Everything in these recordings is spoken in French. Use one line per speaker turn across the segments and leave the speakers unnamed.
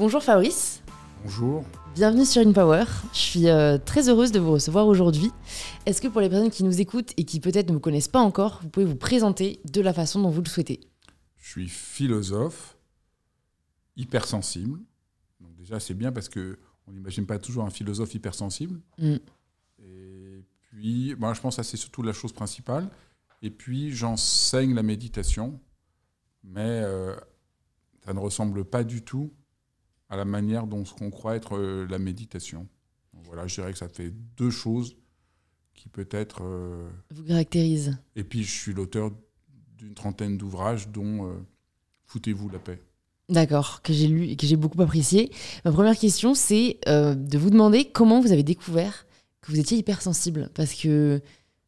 Bonjour Fabrice.
Bonjour.
Bienvenue sur InPower. Je suis euh, très heureuse de vous recevoir aujourd'hui. Est-ce que pour les personnes qui nous écoutent et qui peut-être ne vous connaissent pas encore, vous pouvez vous présenter de la façon dont vous le souhaitez?
Je suis philosophe, hypersensible. Donc déjà, c'est bien parce que on n'imagine pas toujours un philosophe hypersensible.
Mm.
Et puis, moi, je pense que c'est surtout la chose principale. Et puis, j'enseigne la méditation, mais euh, ça ne ressemble pas du tout à la manière dont ce qu'on croit être euh, la méditation. Donc voilà, je dirais que ça fait deux choses qui peut-être... euh,
Vous caractérise.
Et puis, je suis l'auteur d'une trentaine d'ouvrages, dont euh, Foutez-vous la paix.
D'accord, que j'ai lu et que j'ai beaucoup apprécié. Ma première question, c'est euh, de vous demander comment vous avez découvert que vous étiez hypersensible. Parce que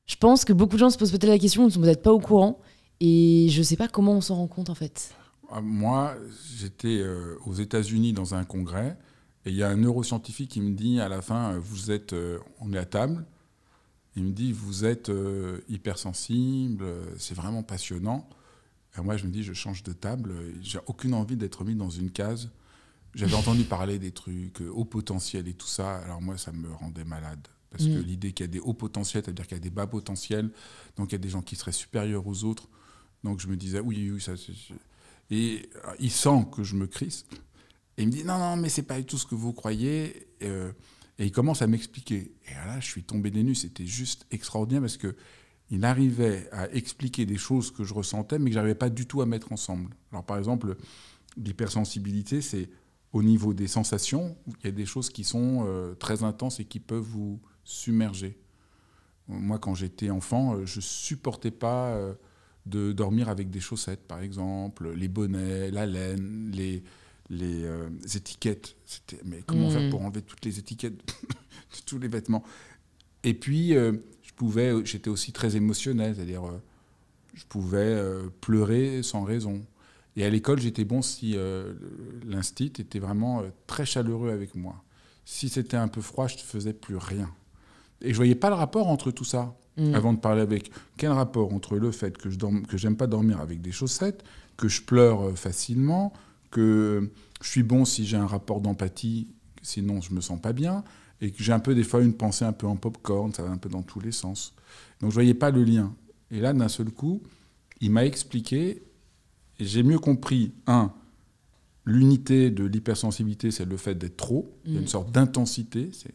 je pense que beaucoup de gens se posent peut-être la question, ils ne sont peut-être pas au courant. Et je ne sais pas comment on s'en rend compte en fait.
Ah, Moi, j'étais euh, aux États-Unis dans un congrès, et il y a un neuroscientifique qui me dit à la fin, euh, vous êtes, euh, on est à table, il me dit, vous êtes euh, hypersensible, c'est vraiment passionnant. Et moi, je me dis, je change de table, j'ai aucune envie d'être mis dans une case. J'avais entendu parler des trucs haut potentiel et tout ça, alors moi, ça me rendait malade. Parce que
Mm.
l'idée qu'il y a des hauts potentiels, c'est-à-dire qu'il y a des bas potentiels, donc il y a des gens qui seraient supérieurs aux autres. Donc je me disais, oui, oui, ça Et euh, il sent que je me crispe. Et il me dit, non, non, mais c'est pas du tout ce que vous croyez. Et, euh, et il commence à m'expliquer. Et là, je suis tombé des nues. C'était juste extraordinaire parce que il arrivait à expliquer des choses que je ressentais, mais que j'arrivais pas du tout à mettre ensemble. Alors, par exemple, l'hypersensibilité, c'est au niveau des sensations, il y a des choses qui sont euh, très intenses et qui peuvent vous submerger. Moi, quand j'étais enfant, je supportais pas de dormir avec des chaussettes, par exemple, les bonnets, la laine, les, les euh, étiquettes. C'était, mais comment
Mm.
faire pour enlever toutes les étiquettes de tous les vêtements? Et puis, euh, je pouvais, j'étais aussi très émotionnel, c'est-à-dire, euh, je pouvais euh, pleurer sans raison. Et à l'école, j'étais bon si l'instit était vraiment très chaleureux avec moi. Si c'était un peu froid, je ne faisais plus rien. Et je voyais pas le rapport entre tout ça.
Mm.
Avant de parler avec quel rapport entre le fait que je dorme, que j'aime pas dormir avec des chaussettes, que je pleure euh, facilement, que je suis bon si j'ai un rapport d'empathie, sinon je me sens pas bien, et que j'ai un peu des fois une pensée un peu en popcorn, ça va un peu dans tous les sens. Donc je voyais pas le lien. Et là, d'un seul coup, il m'a expliqué, et j'ai mieux compris un. L'unité de l'hypersensibilité, c'est le fait d'être trop. Il y a
Mm.
une sorte d'intensité. C'est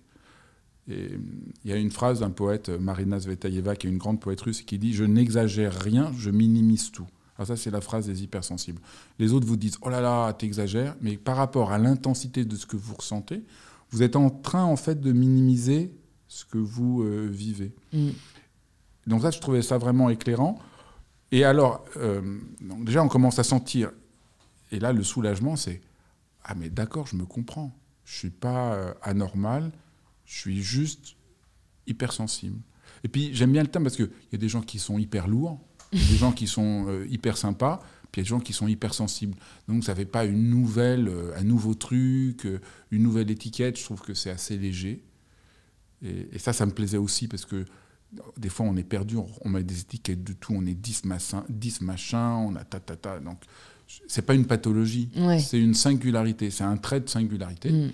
et euh, il y a une phrase d'un poète, euh, Marina Zvetaeva, qui est une grande poète russe, qui dit Je n'exagère rien, je minimise tout. Alors, ça, c'est la phrase des hypersensibles. Les autres vous disent Oh là là, t'exagères, mais par rapport à l'intensité de ce que vous ressentez, vous êtes en train, en fait, de minimiser ce que vous euh, vivez.
Mm.
Donc, ça, je trouvais ça vraiment éclairant. Et alors, euh, donc déjà, on commence à sentir. Et là, le soulagement, c'est Ah, mais d'accord, je me comprends. Je ne suis pas euh, anormal, je suis juste hypersensible. Et puis, j'aime bien le thème parce qu'il y a des gens qui sont hyper lourds, il y a des gens qui sont euh, hyper sympas, puis il y a des gens qui sont hypersensibles. Donc, ça ne fait pas une nouvelle, euh, un nouveau truc, euh, une nouvelle étiquette. Je trouve que c'est assez léger. Et, et ça, ça me plaisait aussi parce que des fois, on est perdu, on, on met des étiquettes de tout, on est 10 machins, 10 machins on a ta ta ta. Donc, c'est pas une pathologie,
Ouais.
c'est une singularité, c'est un trait de singularité
Mm.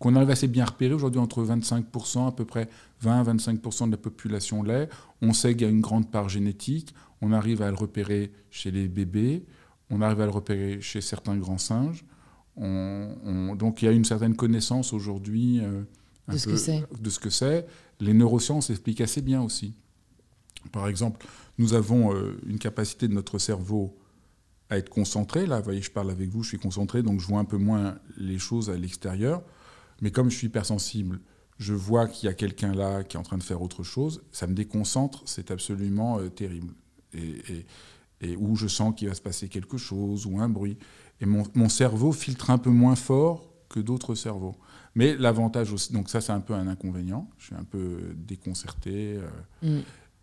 Qu'on arrive assez bien à repérer aujourd'hui entre 25%, à peu près 20-25% de la population l'est. On sait qu'il y a une grande part génétique, on arrive à le repérer chez les bébés, on arrive à le repérer chez certains grands singes. On- on- donc il y a une certaine connaissance aujourd'hui euh, un
De ce
peu
que c'est.
de ce que c'est. Les neurosciences expliquent assez bien aussi. Par exemple, nous avons euh, une capacité de notre cerveau à être concentré. Là, vous voyez, je parle avec vous, je suis concentré, donc je vois un peu moins les choses à l'extérieur. Mais comme je suis hypersensible, je vois qu'il y a quelqu'un là qui est en train de faire autre chose, ça me déconcentre, c'est absolument euh, terrible. Et, et- et où je sens qu'il va se passer quelque chose ou un bruit. Et mon, mon cerveau filtre un peu moins fort que d'autres cerveaux. Mais l'avantage aussi, donc ça c'est un peu un inconvénient, je suis un peu déconcerté. euh,
Mm.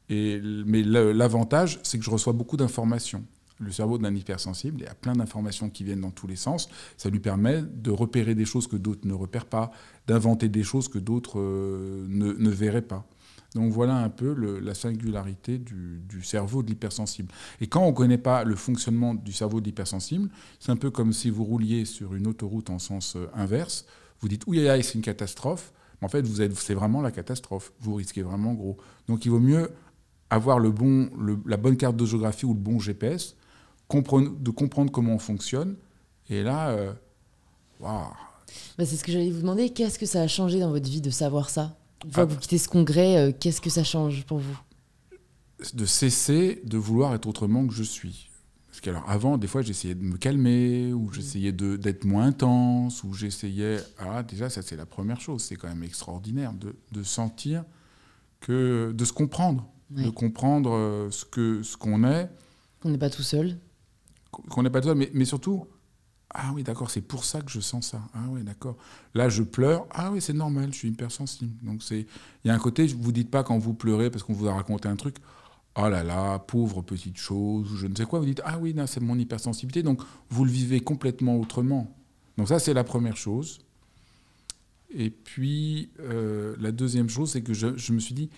et, mais l'avantage, c'est que je reçois beaucoup d'informations. Le cerveau d'un hypersensible, il y a plein d'informations qui viennent dans tous les sens. Ça lui permet de repérer des choses que d'autres ne repèrent pas, d'inventer des choses que d'autres euh, ne, ne verraient pas. Donc voilà un peu la singularité du, cerveau de l'hypersensible. Et quand on ne connaît pas le fonctionnement du cerveau de l'hypersensible, c'est un peu comme si vous rouliez sur une autoroute en sens euh, inverse. Vous dites, oui, c'est une catastrophe. En fait, c'est vraiment la catastrophe. Vous risquez vraiment gros. Donc il vaut mieux avoir la bonne carte de géographie ou le bon GPS, de comprendre comment on fonctionne. Et là, euh, waouh,
Bah, c'est ce que j'allais vous demander. Qu'est-ce que ça a changé dans votre vie de savoir ça? Une fois
Ah.
que vous quittez ce congrès, euh, qu'est-ce que ça change pour vous?
De cesser de vouloir être autrement que je suis. Parce que alors avant, des fois, j'essayais de me calmer, ou j'essayais de- d'être moins intense, ou j'essayais... Ah, déjà, ça, c'est la première chose. C'est quand même extraordinaire de, de sentir que... de se comprendre.
Ouais.
De comprendre euh, ce que ce qu'on est,
On n'est pas tout seul.
Qu'on n'est pas toi, mais, mais surtout... Ah oui, d'accord, c'est pour ça que je sens ça. Ah oui, d'accord. Là, je pleure. Ah oui, c'est normal, je suis hypersensible. Donc. Il y a un côté, vous dites pas quand vous pleurez parce qu'on vous a raconté un truc, oh là là, pauvre petite chose, ou je ne sais quoi, vous dites, ah oui, c'est mon hypersensibilité, donc vous le vivez complètement autrement. Donc ça, c'est la première chose. Et puis, euh, la deuxième chose, c'est que je, je me suis dit,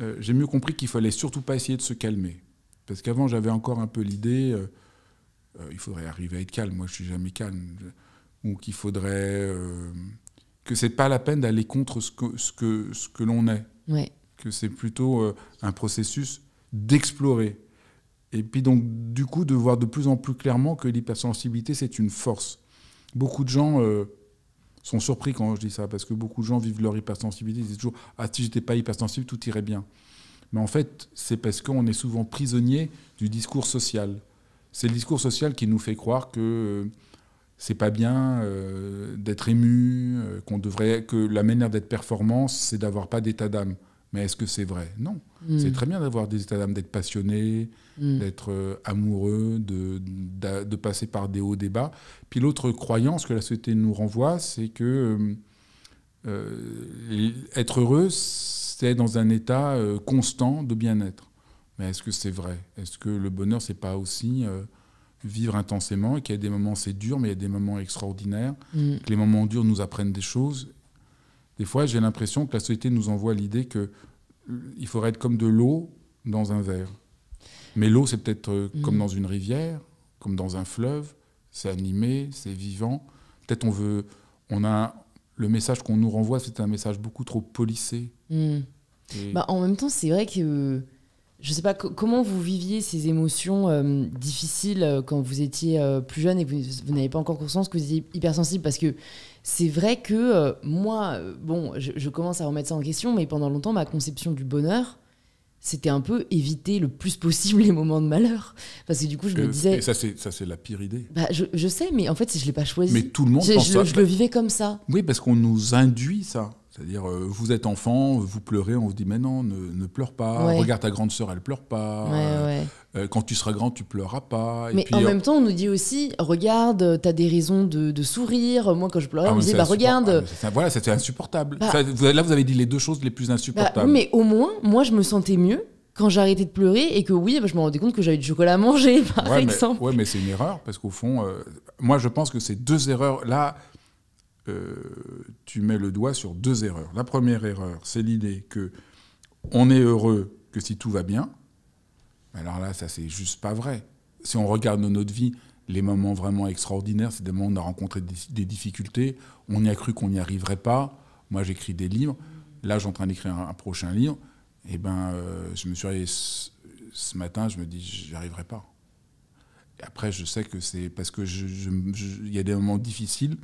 euh, j'ai mieux compris qu'il fallait surtout pas essayer de se calmer. Parce qu'avant, j'avais encore un peu l'idée, euh, euh, il faudrait arriver à être calme, moi je suis jamais calme, ou qu'il faudrait... euh, que c'est pas la peine d'aller contre ce que, ce que, ce que l'on est
Ouais.
que c'est plutôt euh, un processus d'explorer. Et puis donc, du coup, de voir de plus en plus clairement que l'hypersensibilité, c'est une force. Beaucoup de gens euh, sont surpris quand je dis ça, parce que beaucoup de gens vivent leur hypersensibilité, ils disent toujours « Ah, si j'étais pas hypersensible, tout irait bien ». Mais en fait, c'est parce qu'on est souvent prisonnier du discours social. C'est le discours social qui nous fait croire que euh, c'est pas bien euh, d'être ému, euh, qu'on devrait, que la manière d'être performance, c'est d'avoir pas d'état d'âme. Mais est-ce que c'est vrai? Non.
Mm.
C'est très bien d'avoir des états d'âme, d'être passionné,
Mm.
d'être euh, amoureux, de, d'a- de passer par des hauts, des bas. Puis l'autre croyance que la société nous renvoie, c'est que être heureux, c'est dans un état constant de bien-être. Mais est-ce que c'est vrai? Est-ce que le bonheur, c'est pas aussi euh, vivre intensément et qu'il y a des moments c'est dur, mais il y a des moments extraordinaires,
Mm.
que les moments durs nous apprennent des choses? Des fois, j'ai l'impression que la société nous envoie l'idée que il faudrait être comme de l'eau dans un verre. Mais l'eau, c'est peut-être euh, comme dans une rivière, comme dans un fleuve. C'est animé, c'est vivant. Peut-être on veut, on a le message qu'on nous renvoie, c'est un message beaucoup trop polissé.
Mm.
Et-
Bah, en même temps, c'est vrai que je sais pas co- comment vous viviez ces émotions euh, difficiles euh, quand vous étiez euh, plus jeune et que vous, vous n'avez pas encore conscience que vous étiez hypersensible? Parce que c'est vrai que moi, bon, je, je commence à remettre ça en question, mais pendant longtemps, ma conception du bonheur, c'était un peu éviter le plus possible les moments de malheur. Parce que du coup, je me
et
disais,
c'est ça, c'est la pire idée.
bah, je, je sais, mais en fait, je l'ai pas choisi.
Mais tout le monde
je,
pense
je
ça.
je le vivais comme ça.
Oui, parce qu'on nous induit ça. C'est-à-dire, euh, vous êtes enfant, vous pleurez, on vous dit, mais non, ne, ne pleure pas.
Ouais.
Regarde ta grande sœur, elle pleure pas.
Ouais,
Euh,
ouais.
euh, quand tu seras grand, tu pleureras pas. Et
Mais
puis,
en même temps, on nous dit aussi, regarde, t'as des raisons de, de sourire. Moi, quand je pleurais,
ah,
on me disait, bah regarde.
ah, voilà, c'était insupportable.
Bah-
Ça, vous- là, vous avez dit les deux choses les plus
Bah,
insupportables.
mais au moins, moi, je me sentais mieux quand j'arrêtais de pleurer et que oui, bah, je me rendais compte que j'avais du chocolat à manger, par
ouais, mais,
exemple.
ouais, mais c'est une erreur, parce qu'au fond, euh, moi, je pense que c'est deux erreurs. Là, euh, tu mets le doigt sur deux erreurs. La première erreur, c'est l'idée que on est heureux que si tout va bien. Alors là, ça, c'est juste pas vrai. Si on regarde notre vie, les moments vraiment extraordinaires, c'est des moments où on a rencontré des, difficultés, on y a cru qu'on n'y arriverait pas. Moi, j'écris des livres. Là, je suis en train d'écrire un, prochain livre. Et ben, euh, je me suis réveillé ce, matin, je me dis, j'y arriverai pas. Et après, je sais que c'est parce que il y a des moments difficiles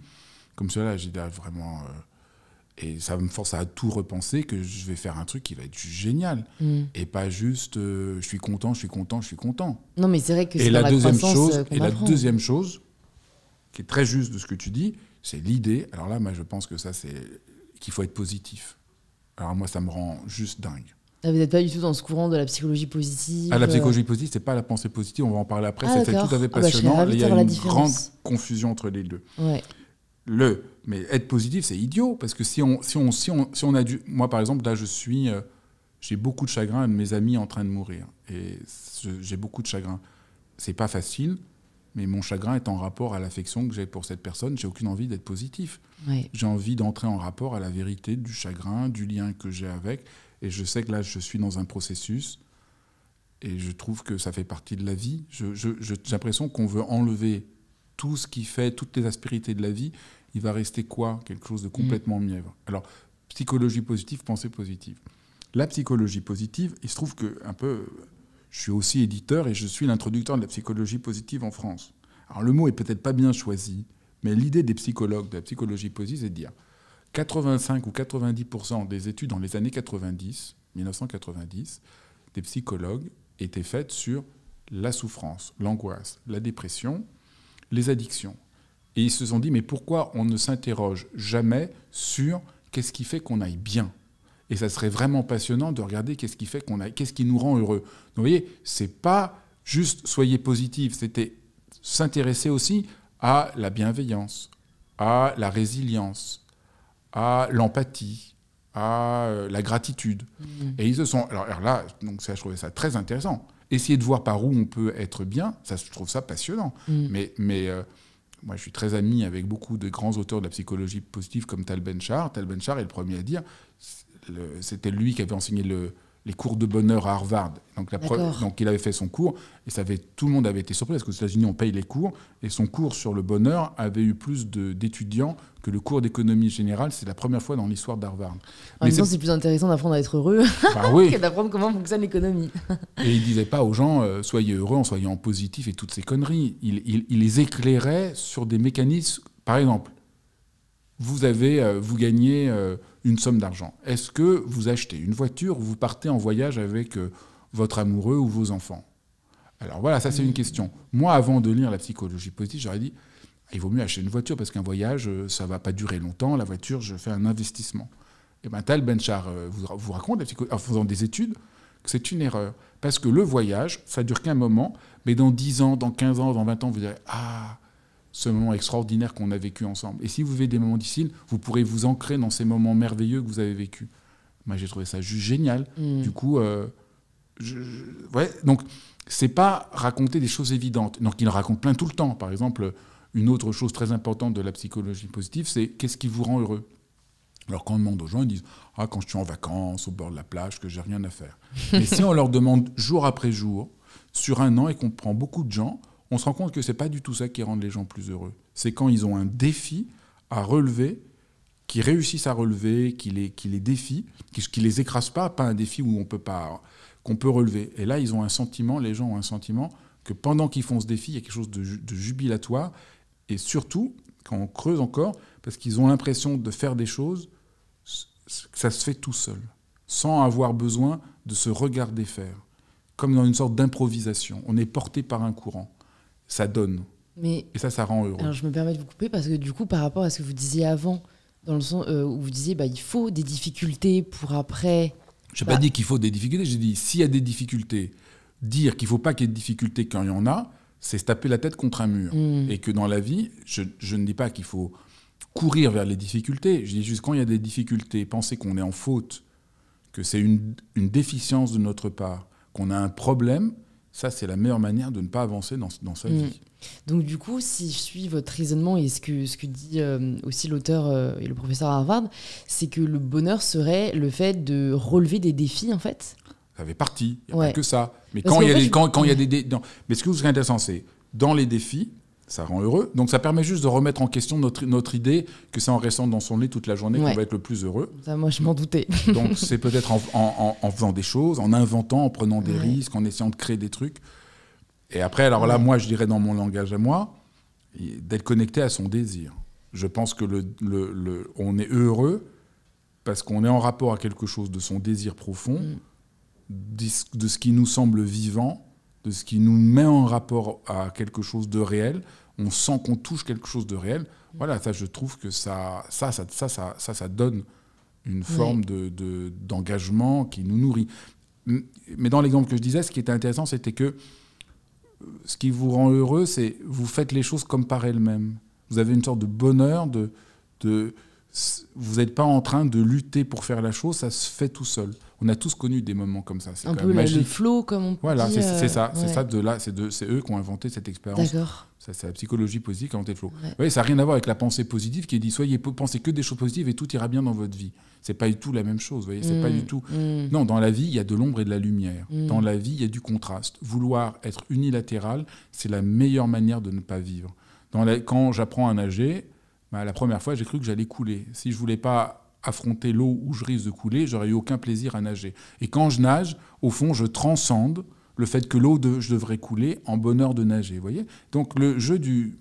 comme cela. J'ai dit ah, vraiment, euh, et ça me force à tout repenser que je vais faire un truc qui va être génial
Mm.
et pas juste, euh, je suis content, je suis content, je suis content.
Non, mais c'est vrai que c'est
la
la
deuxième chose,
euh,
et la deuxième chose, qui est très juste de ce que tu dis, c'est l'idée. Alors là, moi, je pense que ça, c'est qu'il faut être positif. Alors moi, ça me rend juste dingue.
Ah, vous n'êtes pas du tout dans ce courant de la psychologie positive.
Ah, la psychologie positive, c'est pas la pensée positive. On va en parler après.
Ah,
c'est tout à fait
Ah, bah,
passionnant. Il y a une grande confusion entre les deux.
Ouais.
Le, mais être positif, c'est idiot parce que si on, si on, si on, si on a dû, moi par exemple, là, je suis, euh, j'ai beaucoup de chagrin à mes amis en train de mourir et j'ai beaucoup de chagrin. C'est pas facile, mais mon chagrin est en rapport à l'affection que j'ai pour cette personne. J'ai aucune envie d'être positif. J'ai envie d'entrer en rapport à la vérité du chagrin, du lien que j'ai avec. Et je sais que là, je suis dans un processus et je trouve que ça fait partie de la vie. J'ai l'impression qu'on veut enlever tout ce qui fait, toutes les aspérités de la vie. Il va rester quoi? Quelque chose de complètement mièvre. Alors, psychologie positive, pensée positive. La psychologie positive, il se trouve que un peu, je suis aussi éditeur et je suis l'introducteur de la psychologie positive en France. Alors le mot est peut-être pas bien choisi, mais l'idée des psychologues de la psychologie positive, c'est de dire 85 ou 90% des études dans les années 90, 1990, des psychologues étaient faites sur la souffrance, l'angoisse, la dépression, les addictions. Et ils se sont dit, mais pourquoi on ne s'interroge jamais sur qu'est-ce qui fait qu'on aille bien? Et ça serait vraiment passionnant de regarder qu'est-ce qui fait qu'on aille, qu'est-ce qui nous rend heureux. Donc vous voyez, c'est pas juste soyez positif, c'était s'intéresser aussi à la bienveillance, à la résilience, à l'empathie, à euh, la gratitude. Mmh. Et ils se sont. Alors, là, donc ça, je trouvais ça très intéressant. Essayer de voir par où on peut être bien, ça, je trouve ça passionnant. Mmh. Mais, mais euh, moi, je suis très ami avec beaucoup de grands auteurs de la psychologie positive comme Tal Ben-Shahar. Tal Ben-Shahar est le premier à dire. C'était lui qui avait enseigné le, les cours de bonheur à Harvard. Donc, la donc il avait fait son cours et ça avait, tout le monde avait été surpris parce qu'aux États-Unis on paye les cours et son cours sur le bonheur avait eu plus d'étudiants que le cours d'économie générale. C'est la première fois dans l'histoire d'Harvard.
En même temps, c'est plus intéressant d'apprendre à être heureux bah oui. que d'apprendre comment fonctionne l'économie.
et il disait pas aux gens euh, soyez heureux en soyant positif et toutes ces conneries. Il, il, les éclairait sur des mécanismes. Par exemple, vous avez, euh, vous gagnez. Euh, une somme d'argent. Est-ce que vous achetez une voiture ou vous partez en voyage avec euh, votre amoureux ou vos enfants? Alors voilà, ça c'est une question. Moi, avant de lire la psychologie positive, j'aurais dit, il vaut mieux acheter une voiture parce qu'un voyage, ça va pas durer longtemps. La voiture, je fais un investissement. Et bien, Tal Benchar vous raconte, en faisant des études, que c'est une erreur. Parce que le voyage, ça dure qu'un moment, mais dans 10 ans, dans 15 ans, dans 20 ans, vous direz, ah, ce moment extraordinaire qu'on a vécu ensemble. Et si vous vivez des moments difficiles, vous pourrez vous ancrer dans ces moments merveilleux que vous avez vécus. Moi, j'ai trouvé ça juste génial. Mm. Du coup, euh, je, ouais, donc c'est pas raconter des choses évidentes. Donc, il raconte plein tout le temps. Par exemple, une autre chose très importante de la psychologie positive, c'est qu'est-ce qui vous rend heureux? Alors quand on demande aux gens, ils disent ah quand je suis en vacances au bord de la plage que j'ai rien à faire. Mais si on leur demande jour après jour sur un an et qu'on prend beaucoup de gens, on se rend compte que c'est pas du tout ça qui rend les gens plus heureux. C'est quand ils ont un défi à relever, qu'ils réussissent à relever, qui les, qui défient, qui, les écrase pas, pas un défi où on peut pas, qu'on peut relever. Et là, ils ont un sentiment, les gens ont un sentiment que pendant qu'ils font ce défi, il y a quelque chose de, jubilatoire. Et surtout, quand on creuse encore, parce qu'ils ont l'impression de faire des choses, ça se fait tout seul, sans avoir besoin de se regarder faire, comme dans une sorte d'improvisation. On est porté par un courant ça donne. Mais, et ça, ça rend heureux.
Alors, je me permets de vous couper parce que du coup, par rapport à ce que vous disiez avant, dans le sens euh, où vous disiez bah, il faut des difficultés pour après.
Je n'ai pas bah dit qu'il faut des difficultés, j'ai dit s'il y a des difficultés, dire qu'il ne faut pas qu'il y ait de difficultés quand il y en a, c'est se taper la tête contre un mur. Hmm. Et que dans la vie, je, je ne dis pas qu'il faut courir vers les difficultés, je dis juste quand il y a des difficultés, penser qu'on est en faute, que c'est une, une déficience de notre part, qu'on a un problème, ça, c'est la meilleure manière de ne pas avancer dans, sa mm. vie.
Donc du coup, si je suis votre raisonnement et ce que, ce que dit euh, aussi l'auteur euh, et le professeur Harvard, c'est que le bonheur serait le fait de relever des défis, en fait
Ça fait partie, il n'y a pas que ça. Mais quand il, y a des, quand, il y a des... Mais ce qui est intéressant, c'est dans les défis, ça rend heureux. Donc ça permet juste de remettre en question notre, notre idée que c'est en restant dans son lit toute la journée qu'on va être le plus heureux.
Ça, moi, je m'en doutais.
Donc c'est peut-être en, en, faisant des choses, en inventant, en prenant des risques, en essayant de créer des trucs. Et après, alors là, moi, je dirais dans mon langage à moi, d'être connecté à son désir. Je pense que le, le, on est heureux parce qu'on est en rapport à quelque chose de son désir profond, mm. de ce qui nous semble vivant de ce qui nous met en rapport à quelque chose de réel. On sent qu'on touche quelque chose de réel. Voilà, ça, je trouve que ça, ça, ça, ça, ça, ça, ça donne une forme de, d'engagement qui nous nourrit. Mais dans l'exemple que je disais, ce qui était intéressant, c'était que euh, ce qui vous rend heureux, c'est vous faites les choses comme par elles-mêmes. Vous avez une sorte de bonheur, de, de vous n'êtes pas en train de lutter pour faire la chose, ça se fait tout seul. On a tous connu des moments comme ça.
Un peu le flow, comme on peut
Voilà, c'est
euh,
ça. C'est ça de là. C'est eux qui ont inventé cette expérience.
D'accord.
C'est la psychologie positive qui a inventé le flow. Ouais. ça n'a rien à voir avec la pensée positive qui dit soyez pensez que des choses positives et tout ira bien dans votre vie. C'est pas du tout la même chose. Vous voyez, c'est pas du mm, tout. Mm. Non, dans la vie, il y a de l'ombre et de la lumière. Mm. Dans la vie, il y a du contraste. Vouloir être unilatéral, c'est la meilleure manière de ne pas vivre. Dans quand j'apprends à nager, bah, la première fois, j'ai cru que j'allais couler. Si je voulais pas affronter l'eau où je risque de couler, j'aurais eu aucun plaisir à nager. Et quand je nage, au fond, je transcende le fait que l'eau, de, je devrais couler en bonheur de nager. voyez Donc le jeu du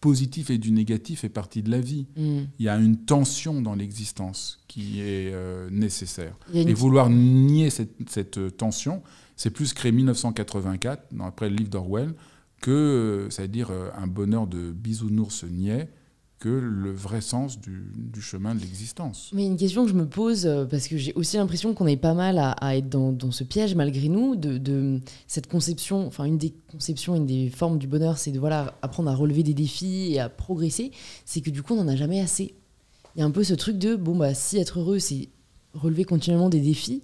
positif et du négatif est partie de la vie. Mm. Il y a une tension dans l'existence qui est euh, nécessaire. Et vouloir nier cette, euh, tension, c'est plus créer 1984, après le livre d'Orwell, que, euh, ça veut dire un bonheur de bisounours niais, que le vrai sens du, chemin de l'existence.
Mais une question que je me pose, euh, parce que j'ai aussi l'impression qu'on est pas mal à, être dans, ce piège malgré nous, de, cette conception, enfin une des conceptions, une des formes du bonheur, c'est de voilà, apprendre à relever des défis et à progresser, c'est que du coup on n'en a jamais assez. Il y a un peu ce truc de, bon bah si être heureux c'est relever continuellement des défis,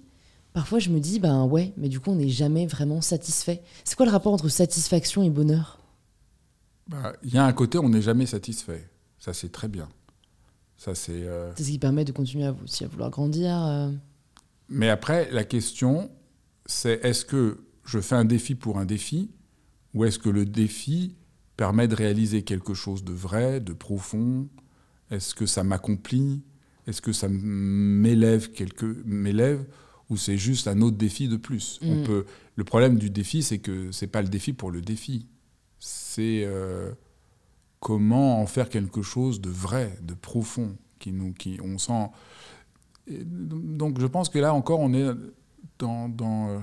parfois je me dis, ben ouais, mais du coup on n'est jamais vraiment satisfait. C'est quoi le rapport entre satisfaction et bonheur?
Bah, Il y a un côté, on n'est jamais satisfait. Ça, c'est très bien. Ça, c'est.
Euh, c'est ce qui permet de continuer à, aussi à vouloir grandir. Euh.
Mais après, la question, c'est est-ce que je fais un défi pour un défi ou est-ce que le défi permet de réaliser quelque chose de vrai, de profond? Est-ce que ça m'accomplit? Est-ce que ça m'élève quelque m'élève ou c'est juste un autre défi de plus? On mm. peut. Le problème du défi, c'est que c'est pas le défi pour le défi. C'est euh, comment en faire quelque chose de vrai, de profond, qui nous, qui on sent. donc je pense que là encore on est dans, euh,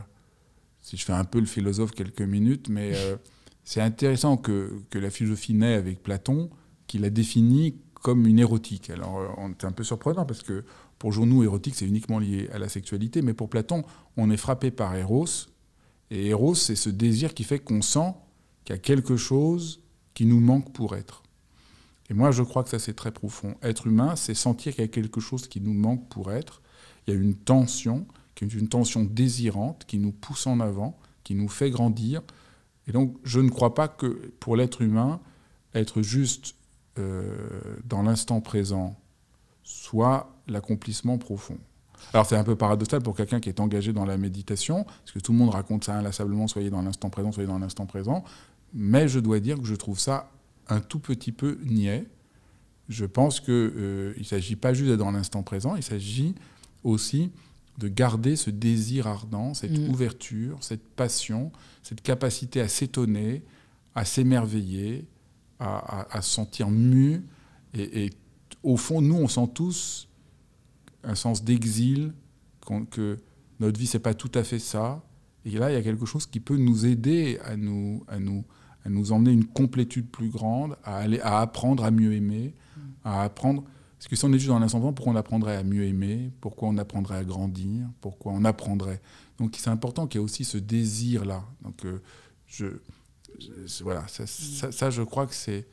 si je fais un peu le philosophe quelques minutes, mais euh, c'est intéressant que, que, la philosophie naît avec Platon, qui la définit comme une érotique. Alors euh, c'est un peu surprenant parce que pour nous, érotique, c'est uniquement lié à la sexualité, mais pour Platon, on est frappé par Eros, et Eros, c'est ce désir qui fait qu'on sent qu'il y a quelque chose qui nous manque pour être. Et moi, je crois que ça, c'est très profond. Être humain, c'est sentir qu'il y a quelque chose qui nous manque pour être. Il y a une tension, qui est une tension désirante, qui nous pousse en avant, qui nous fait grandir. Et donc, je ne crois pas que pour l'être humain, être juste euh, dans l'instant présent soit l'accomplissement profond. Alors c'est un peu paradoxal pour quelqu'un qui est engagé dans la méditation, parce que tout le monde raconte ça inlassablement, soyez dans l'instant présent, soyez dans l'instant présent. Mais je dois dire que je trouve ça un tout petit peu niais. Je pense qu'il euh, ne s'agit pas juste d'être dans l'instant présent, il s'agit aussi de garder ce désir ardent, cette mm. ouverture, cette passion, cette capacité à s'étonner, à s'émerveiller, à, se sentir mu. Et, au fond, nous, on sent tous un sens d'exil, que notre vie, c'est pas tout à fait ça. Et là, il y a quelque chose qui peut nous aider à nous, à nous, à nous emmener une complétude plus grande, à, aller, à apprendre à mieux aimer, à apprendre. Parce que si on est juste dans l'instant, pourquoi on apprendrait à mieux aimer Pourquoi on apprendrait à grandir Pourquoi on apprendrait? Donc c'est important qu'il y ait aussi ce désir-là. Donc euh, je, voilà, ça, je crois que c'est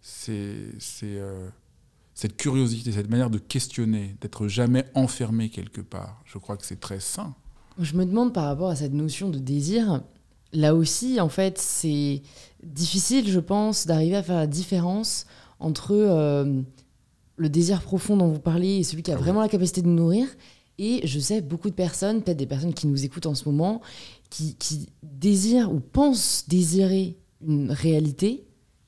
c'est euh, cette curiosité, cette manière de questionner, d'être jamais enfermé quelque part. Je crois que c'est très sain.
Je me demande par rapport à cette notion de désir, là aussi, en fait, c'est difficile, je pense, d'arriver à faire la différence entre euh, le désir profond dont vous parlez et celui qui a ah vraiment la capacité de nous nourrir. Et je sais beaucoup de personnes, peut-être des personnes qui nous écoutent en ce moment, qui, désirent ou pensent désirer une réalité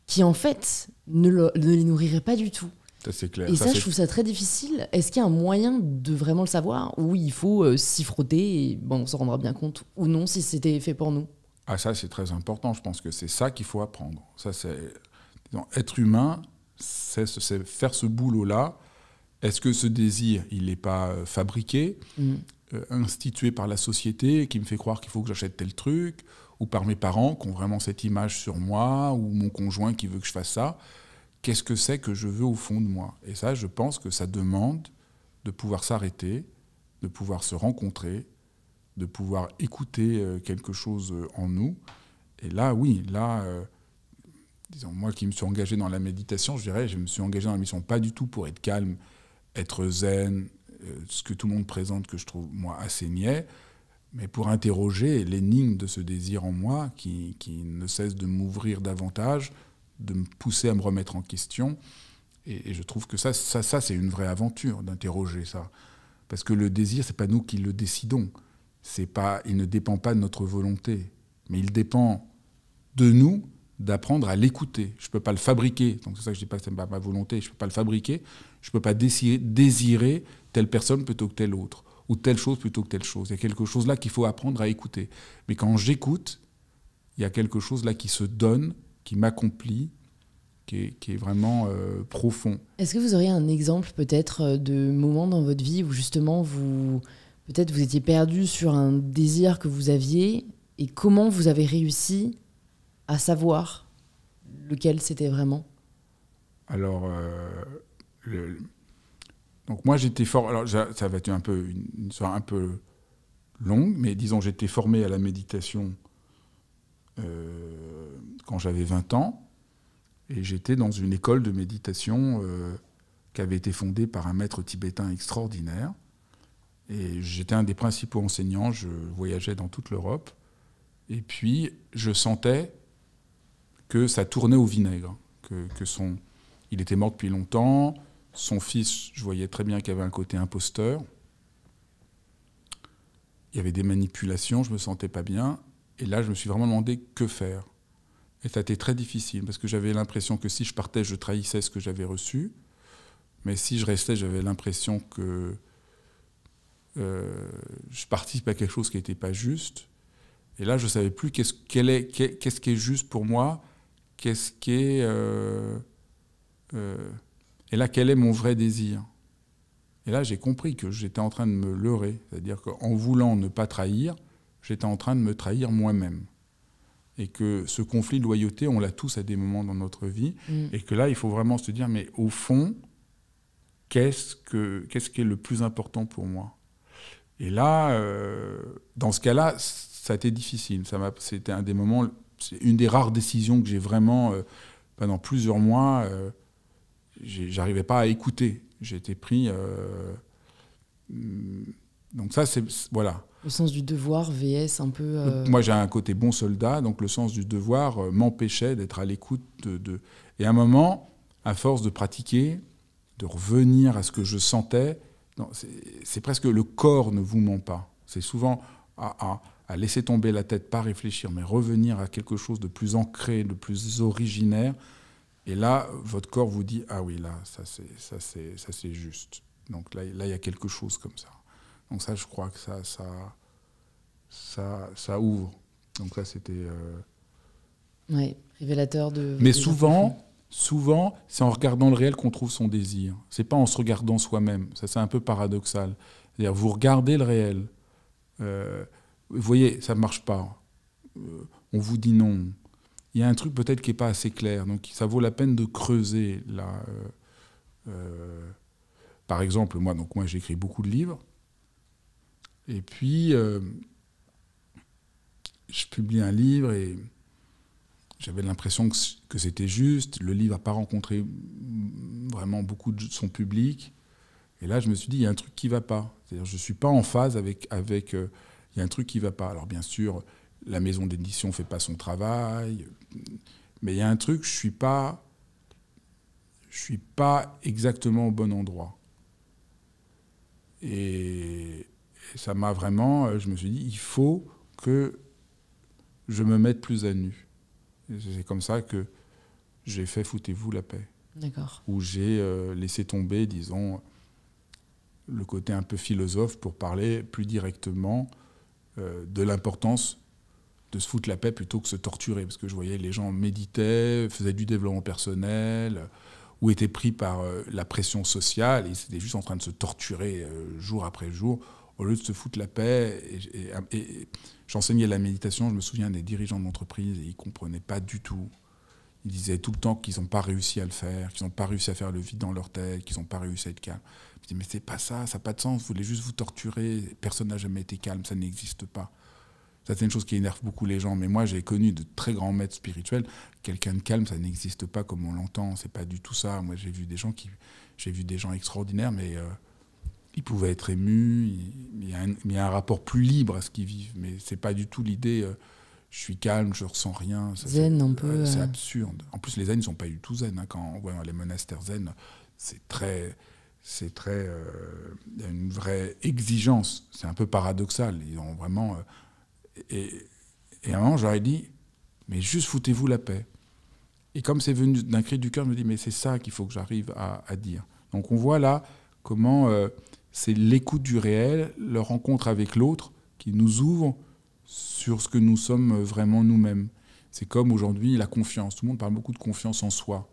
qui, en fait, ne, ne les nourrirait pas du tout.
Ça, clair.
Et ça, je trouve ça très difficile. Est-ce qu'il y a un moyen de vraiment le savoir? Ou il faut euh, s'y frotter et bon, on s'en rendra bien compte ou non si c'était fait pour nous
ah, ça, c'est très important. Je pense que c'est ça qu'il faut apprendre. Ça, c'est être humain, c'est faire ce boulot-là. Est-ce que ce désir, il n'est pas euh, fabriqué, mm. euh, institué par la société, qui me fait croire qu'il faut que j'achète tel truc, ou par mes parents qui ont vraiment cette image sur moi, ou mon conjoint qui veut que je fasse ça? Qu'est-ce que c'est que je veux au fond de moi? Et ça, je pense que ça demande de pouvoir s'arrêter, de pouvoir se rencontrer, de pouvoir écouter euh, quelque chose euh, en nous. Et là, oui, là, euh, disons, moi qui me suis engagé dans la méditation, je dirais, je me suis engagé dans la mission pas du tout pour être calme être zen, ce que tout le monde présente que je trouve moi assez niais, mais pour interroger l'énigme de ce désir en moi qui, qui ne cesse de m'ouvrir davantage, de me pousser à me remettre en question. Et, je trouve que ça, ça, ça c'est une vraie aventure d'interroger ça. Parce que le désir, c'est pas nous qui le décidons. C'est pas, il ne dépend pas de notre volonté, mais il dépend de nous d'apprendre à l'écouter. Je ne peux pas le fabriquer. Donc c'est ça que je dis pas que ce n'est pas ma volonté. Je ne peux pas le fabriquer. Je ne peux pas désirer, désirer telle personne plutôt que telle autre, ou telle chose plutôt que telle chose. Il y a quelque chose là qu'il faut apprendre à écouter. Mais quand j'écoute, il y a quelque chose là qui se donne, qui m'accomplit, qui est, vraiment euh, profond.
Est-ce que vous auriez un exemple peut-être euh, de moment dans votre vie où justement vous peut-être vous étiez perdu sur un désir que vous aviez et comment vous avez réussi à savoir lequel c'était vraiment?
Alors, euh, donc moi j'étais fort. Alors ça va être un peu une histoire un peu longue, mais disons j'étais formé à la méditation euh, quand j'avais 20 ans, et j'étais dans une école de méditation euh, qui avait été fondée par un maître tibétain extraordinaire. Et j'étais un des principaux enseignants, je voyageais dans toute l'Europe. Et puis, je sentais que ça tournait au vinaigre, que, son, il était mort depuis longtemps, son fils, je voyais très bien qu'il avait un côté imposteur, il y avait des manipulations, je me sentais pas bien, et là je me suis vraiment demandé que faire. Et ça a été très difficile, parce que j'avais l'impression que si je partais, je trahissais ce que j'avais reçu, mais si je restais, j'avais l'impression que euh, je participe à quelque chose qui n'était pas juste. Et là, je ne savais plus qu'est-ce, est, qu'est-ce qui est juste pour moi, qu'est-ce qui est... Euh, euh, et là, quel est mon vrai désir Et là, j'ai compris que j'étais en train de me leurrer. C'est-à-dire qu'en voulant ne pas trahir, j'étais en train de me trahir moi-même. Et que ce conflit de loyauté, on l'a tous à des moments dans notre vie. Mm. Et que là, il faut vraiment se dire, mais au fond, qu'est-ce, que, qu'est-ce qui est le plus important pour moi? Et là, euh, dans ce cas-là, ça a été difficile. Ça m'a, c'était un des moments c'est une des rares décisions que j'ai vraiment, euh, pendant plusieurs mois, euh, j'arrivais pas à écouter. J'ai été pris. Euh, donc ça, c'est voilà.
Le sens du devoir VS un peu.
Moi, j'ai un côté bon soldat, donc le sens du devoir m'empêchait d'être à l'écoute de, Et à un moment, à force de pratiquer, de revenir à ce que je sentais, c'est presque le corps ne vous ment pas. C'est souvent à à laisser tomber la tête, pas réfléchir, mais revenir à quelque chose de plus ancré, de plus originaire. Et là, votre corps vous dit ah oui, là, ça c'est ça c'est ça c'est juste. Donc là, là, il y a quelque chose comme ça. Donc ça, je crois que ça ça ça, ça ouvre. Donc ça, c'était. Euh...
Oui, révélateur de.
Mais souvent, souvent, c'est en regardant le réel qu'on trouve son désir. C'est pas en se regardant soi-même. Ça, c'est un peu paradoxal. C'est-à-dire, vous regardez le réel. Euh, vous voyez, ça ne marche pas. Euh, on vous dit non. Il y a un truc peut-être qui n'est pas assez clair. Donc ça vaut la peine de creuser là. Euh, par exemple, moi, donc moi j'écris beaucoup de livres. Et puis, je publie un livre et j'avais l'impression que, que c'était juste. Le livre n'a pas rencontré vraiment beaucoup de son public. Et là, je me suis dit, il y a un truc qui ne va pas. C'est-à-dire, je ne suis pas en phase avec, avec il y a un truc qui ne va pas. Alors bien sûr, la maison d'édition ne fait pas son travail, mais il y a un truc, je ne suis pas je suis pas exactement au bon endroit. Et, ça m'a vraiment, euh, je me suis dit, il faut que je me mette plus à nu. C'est comme ça que j'ai fait Foutez-vous la paix.
D'accord.
Où j'ai euh, laissé tomber, disons, le côté un peu philosophe pour parler plus directement euh, de l'importance de se foutre la paix plutôt que se torturer. Parce que je voyais les gens méditaient, faisaient du développement personnel, euh, ou étaient pris par euh, la pression sociale, et ils étaient juste en train de se torturer jour après jour, au lieu de se foutre la paix. J'enseignais la méditation, je me souviens des dirigeants d'entreprise, ils ne comprenaient pas du tout. Ils disaient tout le temps qu'ils n'ont pas réussi à le faire, qu'ils n'ont pas réussi à faire le vide dans leur tête, qu'ils n'ont pas réussi à être calmes. Je dis, mais c'est pas ça, ça n'a pas de sens, vous voulez juste vous torturer, personne n'a jamais été calme, ça n'existe pas. Ça, c'est une chose qui énerve beaucoup les gens. Mais moi, j'ai connu de très grands maîtres spirituels. Quelqu'un de calme, ça n'existe pas comme on l'entend. C'est pas du tout ça. Moi, j'ai vu des gens qui, j'ai vu des gens extraordinaires, mais euh, ils pouvaient être émus. Il y, a un, il y, a un, rapport plus libre à ce qu'ils vivent. Mais c'est pas du tout l'idée. Euh, je suis calme, je ressens rien.
Ça, zen, un peu.
Euh, c'est absurde. En plus, les zen ne sont pas du tout zen. Hein. Quand on voit dans les monastères zen, c'est très c'est très. Euh, il y a une vraie exigence. C'est un peu paradoxal. Ils ont vraiment. Euh, et, et, à un moment, j'aurais dit, mais juste foutez-vous la paix. Et comme c'est venu d'un cri du cœur, je me dis, mais c'est ça qu'il faut que j'arrive à, à, dire. Donc on voit là comment euh, c'est l'écoute du réel, le rencontre avec l'autre, qui nous ouvre sur ce que nous sommes vraiment nous-mêmes. C'est comme aujourd'hui la confiance. Tout le monde parle beaucoup de confiance en soi.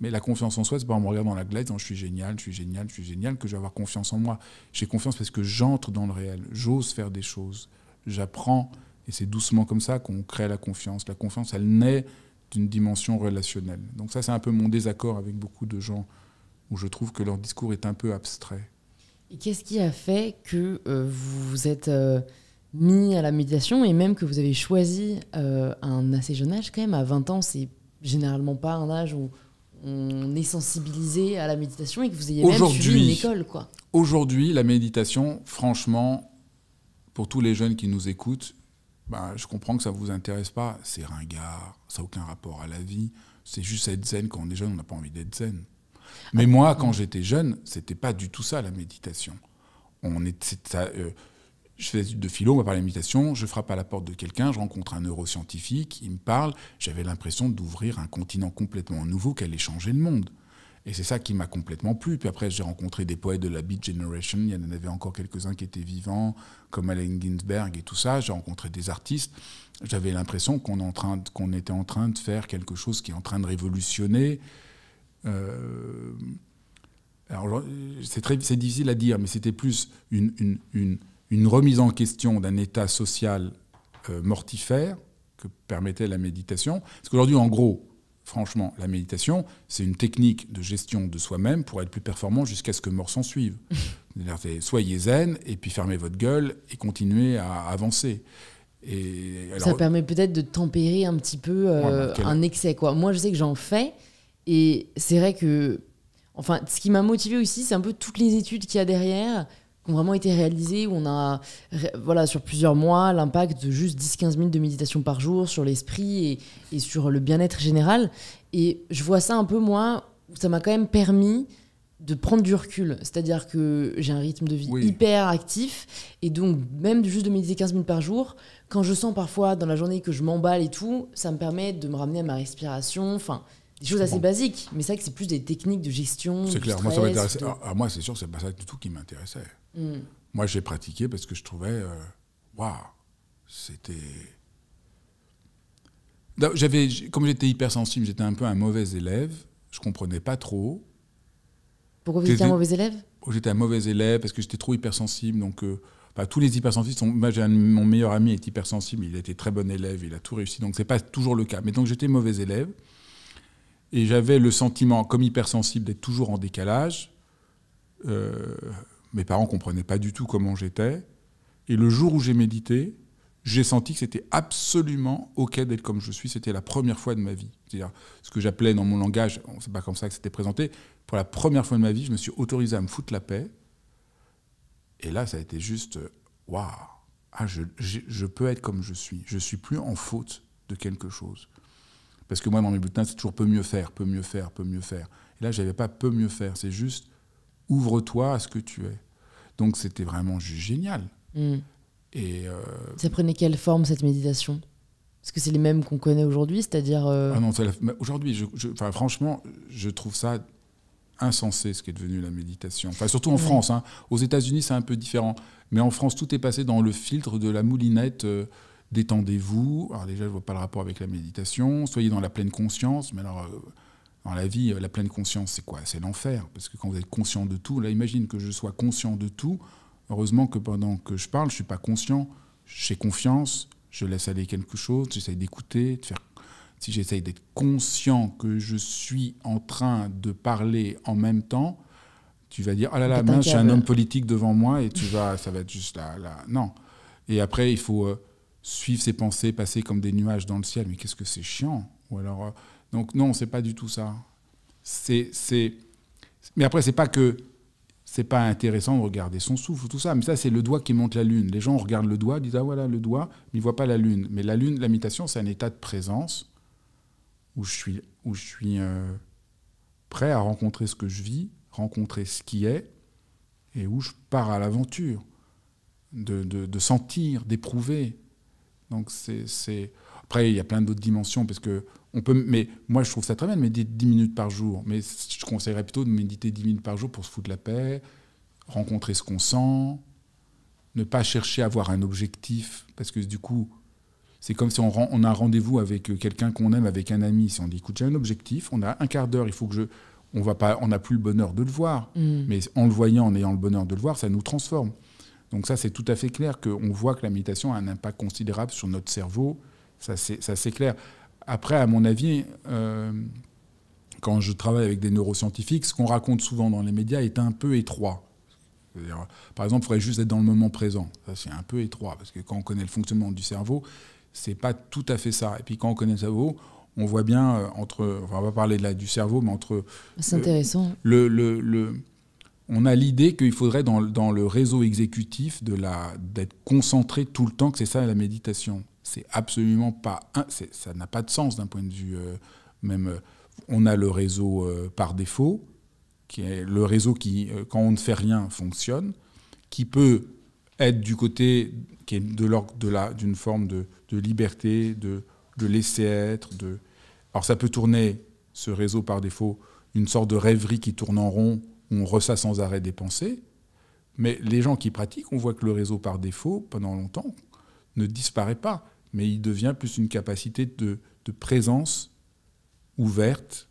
Mais la confiance en soi, c'est pas en me regardant dans la glace, je suis génial, je suis génial, je suis génial, que je vais avoir confiance en moi. J'ai confiance parce que j'entre dans le réel, j'ose faire des choses, j'apprends, et c'est doucement comme ça qu'on crée la confiance. La confiance, elle naît d'une dimension relationnelle. Donc ça, c'est un peu mon désaccord avec beaucoup de gens, où je trouve que leur discours est un peu abstrait.
Et qu'est-ce qui a fait que euh, vous vous êtes euh, mis à la méditation et même que vous avez choisi euh, un assez jeune âge quand même, à 20 ans, c'est généralement pas un âge où on est sensibilisé à la méditation et que vous ayez même suivi une école. quoi.
Aujourd'hui, la méditation, franchement, pour tous les jeunes qui nous écoutent, bah, je comprends que ça ne vous intéresse pas. C'est ringard, ça n'a aucun rapport à la vie. C'est juste être zen. Quand on est jeune, on n'a pas envie d'être zen. Mais moi, quand j'étais jeune, c'était pas du tout ça la méditation. On est, ça, euh, je fais des de philo, on va parler d'imitation, je frappe à la porte de quelqu'un, je rencontre un neuroscientifique, il me parle, j'avais l'impression d'ouvrir un continent complètement nouveau qui allait changer le monde. Et c'est ça qui m'a complètement plu. Puis après, j'ai rencontré des poètes de la Beat Generation, il y en avait encore quelques-uns qui étaient vivants, comme Allen Ginsberg et tout ça. J'ai rencontré des artistes. J'avais l'impression qu'on qu'on était en train de faire quelque chose qui est en train de révolutionner. Euh, alors, c'est difficile à dire, mais c'était plus une, une, une une remise en question d'un état social euh, mortifère que permettait la méditation. Parce qu'aujourd'hui, en gros, franchement, la méditation, c'est une technique de gestion de soi-même pour être plus performant jusqu'à ce que mort s'en suive. Soyez zen et puis fermez votre gueule et continuez à avancer.
Et alors, ça permet peut-être de tempérer un petit peu euh, un excès. Quoi. Moi, je sais que j'en fais et c'est vrai que. Enfin, ce qui m'a motivé aussi, c'est un peu toutes les études qu'il y a derrière qui ont vraiment été réalisés, où on a, voilà, sur plusieurs mois, l'impact de juste 10-15 minutes de méditation par jour sur l'esprit et, et, sur le bien-être général. Et je vois ça un peu, moi, ça m'a quand même permis de prendre du recul. C'est-à-dire que j'ai un rythme de vie hyper actif. Et donc, même juste de méditer 15 minutes par jour, quand je sens parfois dans la journée que je m'emballe et tout, ça me permet de me ramener à ma respiration. Enfin, des choses assez basiques. Mais c'est vrai que c'est plus des techniques de gestion.
C'est clair. moi, ça m'intéresse. Ah, moi, c'est sûr, c'est pas ça du tout qui m'intéressait. Mm. Moi, j'ai pratiqué parce que je trouvais, euh, waouh, c'était. J'avais, comme j'étais hypersensible, j'étais un peu un mauvais élève. Je comprenais pas trop.
Pourquoi vous étiez un mauvais élève?
J'étais un mauvais élève parce que j'étais trop hypersensible. Donc, euh, bah, tous les hypersensibles sont. Moi, mon meilleur ami est hypersensible. Il était très bon élève. Il a tout réussi. Donc, c'est pas toujours le cas. Mais donc, j'étais mauvais élève. Et j'avais le sentiment, comme hypersensible, d'être toujours en décalage. Euh, mes parents comprenaient pas du tout comment j'étais. Et le jour où j'ai médité, j'ai senti que c'était absolument OK d'être comme je suis. C'était la première fois de ma vie. C'est-à-dire, ce que j'appelais dans mon langage, c'est pas comme ça que c'était présenté, pour la première fois de ma vie, je me suis autorisé à me foutre la paix. Et là, ça a été juste, waouh, ah, je, je, peux être comme je suis. Je suis plus en faute de quelque chose. Parce que moi, dans mes bulletins, c'est toujours peut mieux faire, peut mieux faire, peut mieux faire. Et là, j'avais pas peu mieux faire. C'est juste, ouvre-toi à ce que tu es. Donc c'était vraiment juste génial. Hmm.
Et euh, Ça prenait quelle forme cette méditation? Est-ce que c'est les mêmes qu'on connaît aujourd'hui? C'est-à-dire. Euh,
ah non, aujourd'hui, je, franchement, je trouve ça insensé ce qui est devenu la méditation. Enfin, surtout en France. Hein. Aux États-Unis, c'est un peu différent. Mais en France, tout est passé dans le filtre de la moulinette. Euh, détendez-vous. Alors déjà, je vois pas le rapport avec la méditation. Soyez dans la pleine conscience. Mais alors, dans la vie, la pleine conscience, c'est quoi? C'est l'enfer. Parce que quand vous êtes conscient de tout, là, imagine que je sois conscient de tout. Heureusement que pendant que je parle, je ne suis pas conscient. J'ai confiance, je laisse aller quelque chose, j'essaye d'écouter, de faire. Si j'essaye d'être conscient que je suis en train de parler en même temps, tu vas dire, oh là là, j'ai un homme politique devant moi et tu vas, ça va être juste là, là. Non. Et après, il faut, euh, suivre ses pensées, passer comme des nuages dans le ciel. Mais qu'est-ce que c'est chiant Ou alors, euh, donc non, c'est pas du tout ça. C'est, c'est, mais après, c'est pas que c'est pas intéressant de regarder son souffle, tout ça. Mais ça, c'est le doigt qui monte la lune. Les gens regardent le doigt, disent ah voilà le doigt, mais ils voient pas la lune. Mais la lune, la méditation, c'est un état de présence où je suis, où je suis euh, prêt à rencontrer ce que je vis, rencontrer ce qui est, et où je pars à l'aventure, de, de, de sentir, d'éprouver. Donc c'est, après il y a plein d'autres dimensions parce que on peut, mais moi je trouve ça très bien de méditer 10 minutes par jour, mais je conseillerais plutôt de méditer 10 minutes par jour pour se foutre la paix, rencontrer ce qu'on sent, ne pas chercher à avoir un objectif parce que du coup c'est comme si on, on a un rendez-vous avec quelqu'un qu'on aime, avec un ami. Si on dit, écoute, j'ai un objectif, on a un quart d'heure, il faut que je, on va pas, on n'a plus le bonheur de le voir,
Mm.
mais en le voyant, en ayant le bonheur de le voir, ça nous transforme. Donc ça, c'est tout à fait clair qu'on voit que la méditation a un impact considérable sur notre cerveau. Ça, c'est clair. Après, à mon avis, euh, quand je travaille avec des neuroscientifiques, ce qu'on raconte souvent dans les médias est un peu étroit. Par exemple, il faudrait juste être dans le moment présent. Ça, c'est un peu étroit, parce que quand on connaît le fonctionnement du cerveau, c'est pas tout à fait ça. Et puis quand on connaît le cerveau, on voit bien euh, entre, enfin, on va pas parler de la, du cerveau, mais entre
C'est intéressant.
le, le- le- on a l'idée qu'il faudrait dans, le- réseau exécutif d'être concentré tout le temps, que c'est ça la méditation. C'est absolument pas, ça n'a pas de sens d'un point de vue euh, même. euh, on a le réseau euh, par défaut, qui est le réseau qui, quand on ne fait rien, fonctionne, qui peut être du côté qui est de la d'une forme de, liberté, de, laisser être. Alors ça peut tourner ce réseau par défaut une sorte de rêverie qui tourne en rond on ressasse sans arrêt des pensées. Mais les gens qui pratiquent, on voit que le réseau par défaut, pendant longtemps, ne disparaît pas, mais il devient plus une capacité de, présence ouverte,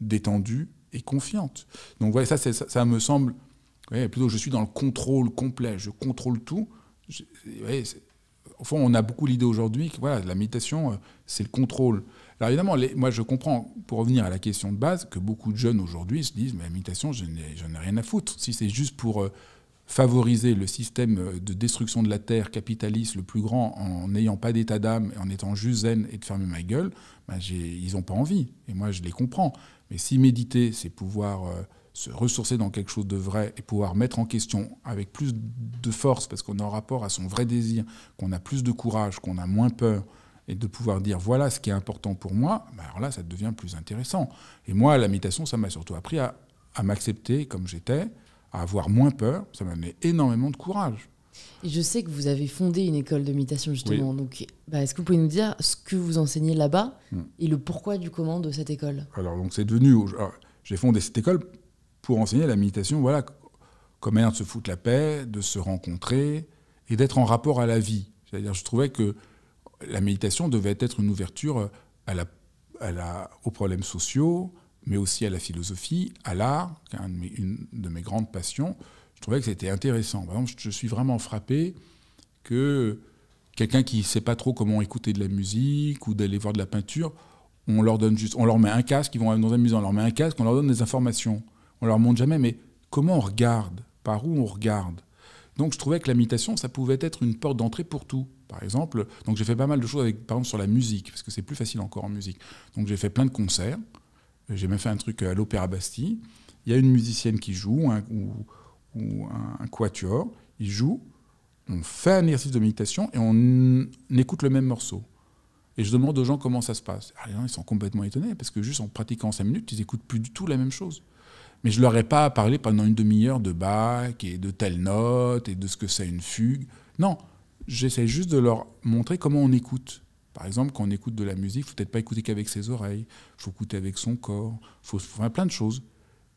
détendue et confiante. Donc ouais, ça, ça, me semble, plutôt je suis dans le contrôle complet, je contrôle tout. Je- au fond, on a beaucoup l'idée aujourd'hui que voilà, la méditation, euh, c'est le contrôle. Alors évidemment, moi je comprends, pour revenir à la question de base, que beaucoup de jeunes aujourd'hui se disent, mais la méditation, je n'ai rien à foutre. Si c'est juste pour euh, favoriser le système euh, de destruction de la Terre capitaliste le plus grand en n'ayant pas d'état d'âme en étant juste zen et de fermer ma gueule, j'ai- ils n'ont pas envie. Et moi, je les comprends. Mais si méditer, c'est pouvoir euh, se ressourcer dans quelque chose de vrai et pouvoir mettre en question avec plus de force, parce qu'on est en rapport à son vrai désir, qu'on a plus de courage, qu'on a moins peur, et de pouvoir dire voilà ce qui est important pour moi, ben alors là, ça devient plus intéressant. Et moi, la méditation, ça m'a surtout appris à, à m'accepter comme j'étais, à avoir moins peur. Ça m'a donné énormément de courage.
Et je sais que vous avez fondé une école de méditation justement. Donc, bah, est-ce que vous pouvez nous dire ce que vous enseignez là-bas
Hmm.
et le pourquoi du comment de cette école?
Alors, donc, c'est devenu. J'ai fondé cette école pour enseigner la méditation, voilà, comme manière de se foutre la paix, de se rencontrer et d'être en rapport à la vie. C'est-à-dire, je trouvais que la méditation devait être une ouverture la, aux problèmes sociaux, mais aussi à la philosophie, à l'art, qui est une de mes grandes passions. Je trouvais que c'était intéressant. Par exemple, je suis vraiment frappé que quelqu'un qui ne sait pas trop comment écouter de la musique ou d'aller voir de la peinture, on leur donne juste, on leur met un casque, ils vont dans un musée, on leur met un casque, on leur donne des informations. On leur montre jamais, mais comment on regarde, par où on regarde? Donc je trouvais que la méditation, ça pouvait être une porte d'entrée pour tout. Par exemple, donc j'ai fait pas mal de choses avec, par exemple, sur la musique, parce que c'est plus facile encore en musique. Donc j'ai fait plein de concerts. J'ai même fait un truc à l'Opéra Bastille. Il y a une musicienne qui joue, un, ou, un quatuor. Il joue, on fait un exercice de méditation et on écoute le même morceau. Et je demande aux gens comment ça se passe. Ah, les gens, ils sont complètement étonnés, parce que juste en pratiquant 5 minutes, ils n'écoutent plus du tout la même chose. Mais je leur ai pas parlé pendant une demi-heure de Bach et de telle note et de ce que c'est une fugue. Non, j'essaie juste de leur montrer comment on écoute. Par exemple, quand on écoute de la musique, il faut peut-être pas écouter qu'avec ses oreilles, il faut écouter avec son corps, il faut, faire plein de choses.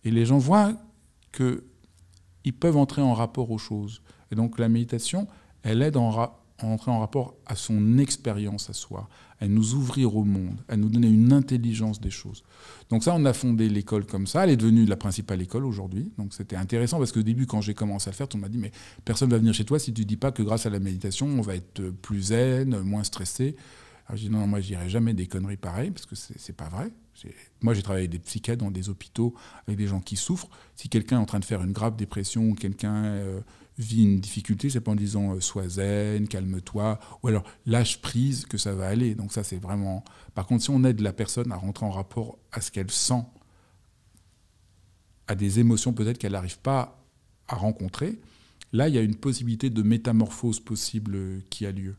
Et les gens voient que ils peuvent entrer en rapport aux choses. Et donc la méditation, elle aide en ra- entrer en rapport à son expérience à soi, à nous ouvrir au monde, à nous donner une intelligence des choses. Donc ça, on a fondé l'école comme ça. Elle est devenue la principale école aujourd'hui. Donc c'était intéressant parce qu'au début, quand j'ai commencé à le faire, on m'a dit mais personne ne va venir chez toi si tu dis pas que grâce à la méditation, on va être plus zen, moins stressé. Alors je dis non, non moi je dirais jamais des conneries pareilles parce que c'est pas vrai. J'ai- Moi j'ai travaillé avec des psychiatres dans des hôpitaux avec des gens qui souffrent. Si quelqu'un est en train de faire une grave dépression ou quelqu'un euh, vis une difficulté, c'est pas en disant euh, sois zen, calme-toi, ou alors lâche prise que ça va aller. Donc ça, c'est vraiment. Par contre, si on aide la personne à rentrer en rapport à ce qu'elle sent, à des émotions peut-être qu'elle n'arrive pas à rencontrer, là, il y a une possibilité de métamorphose possible euh, qui a lieu.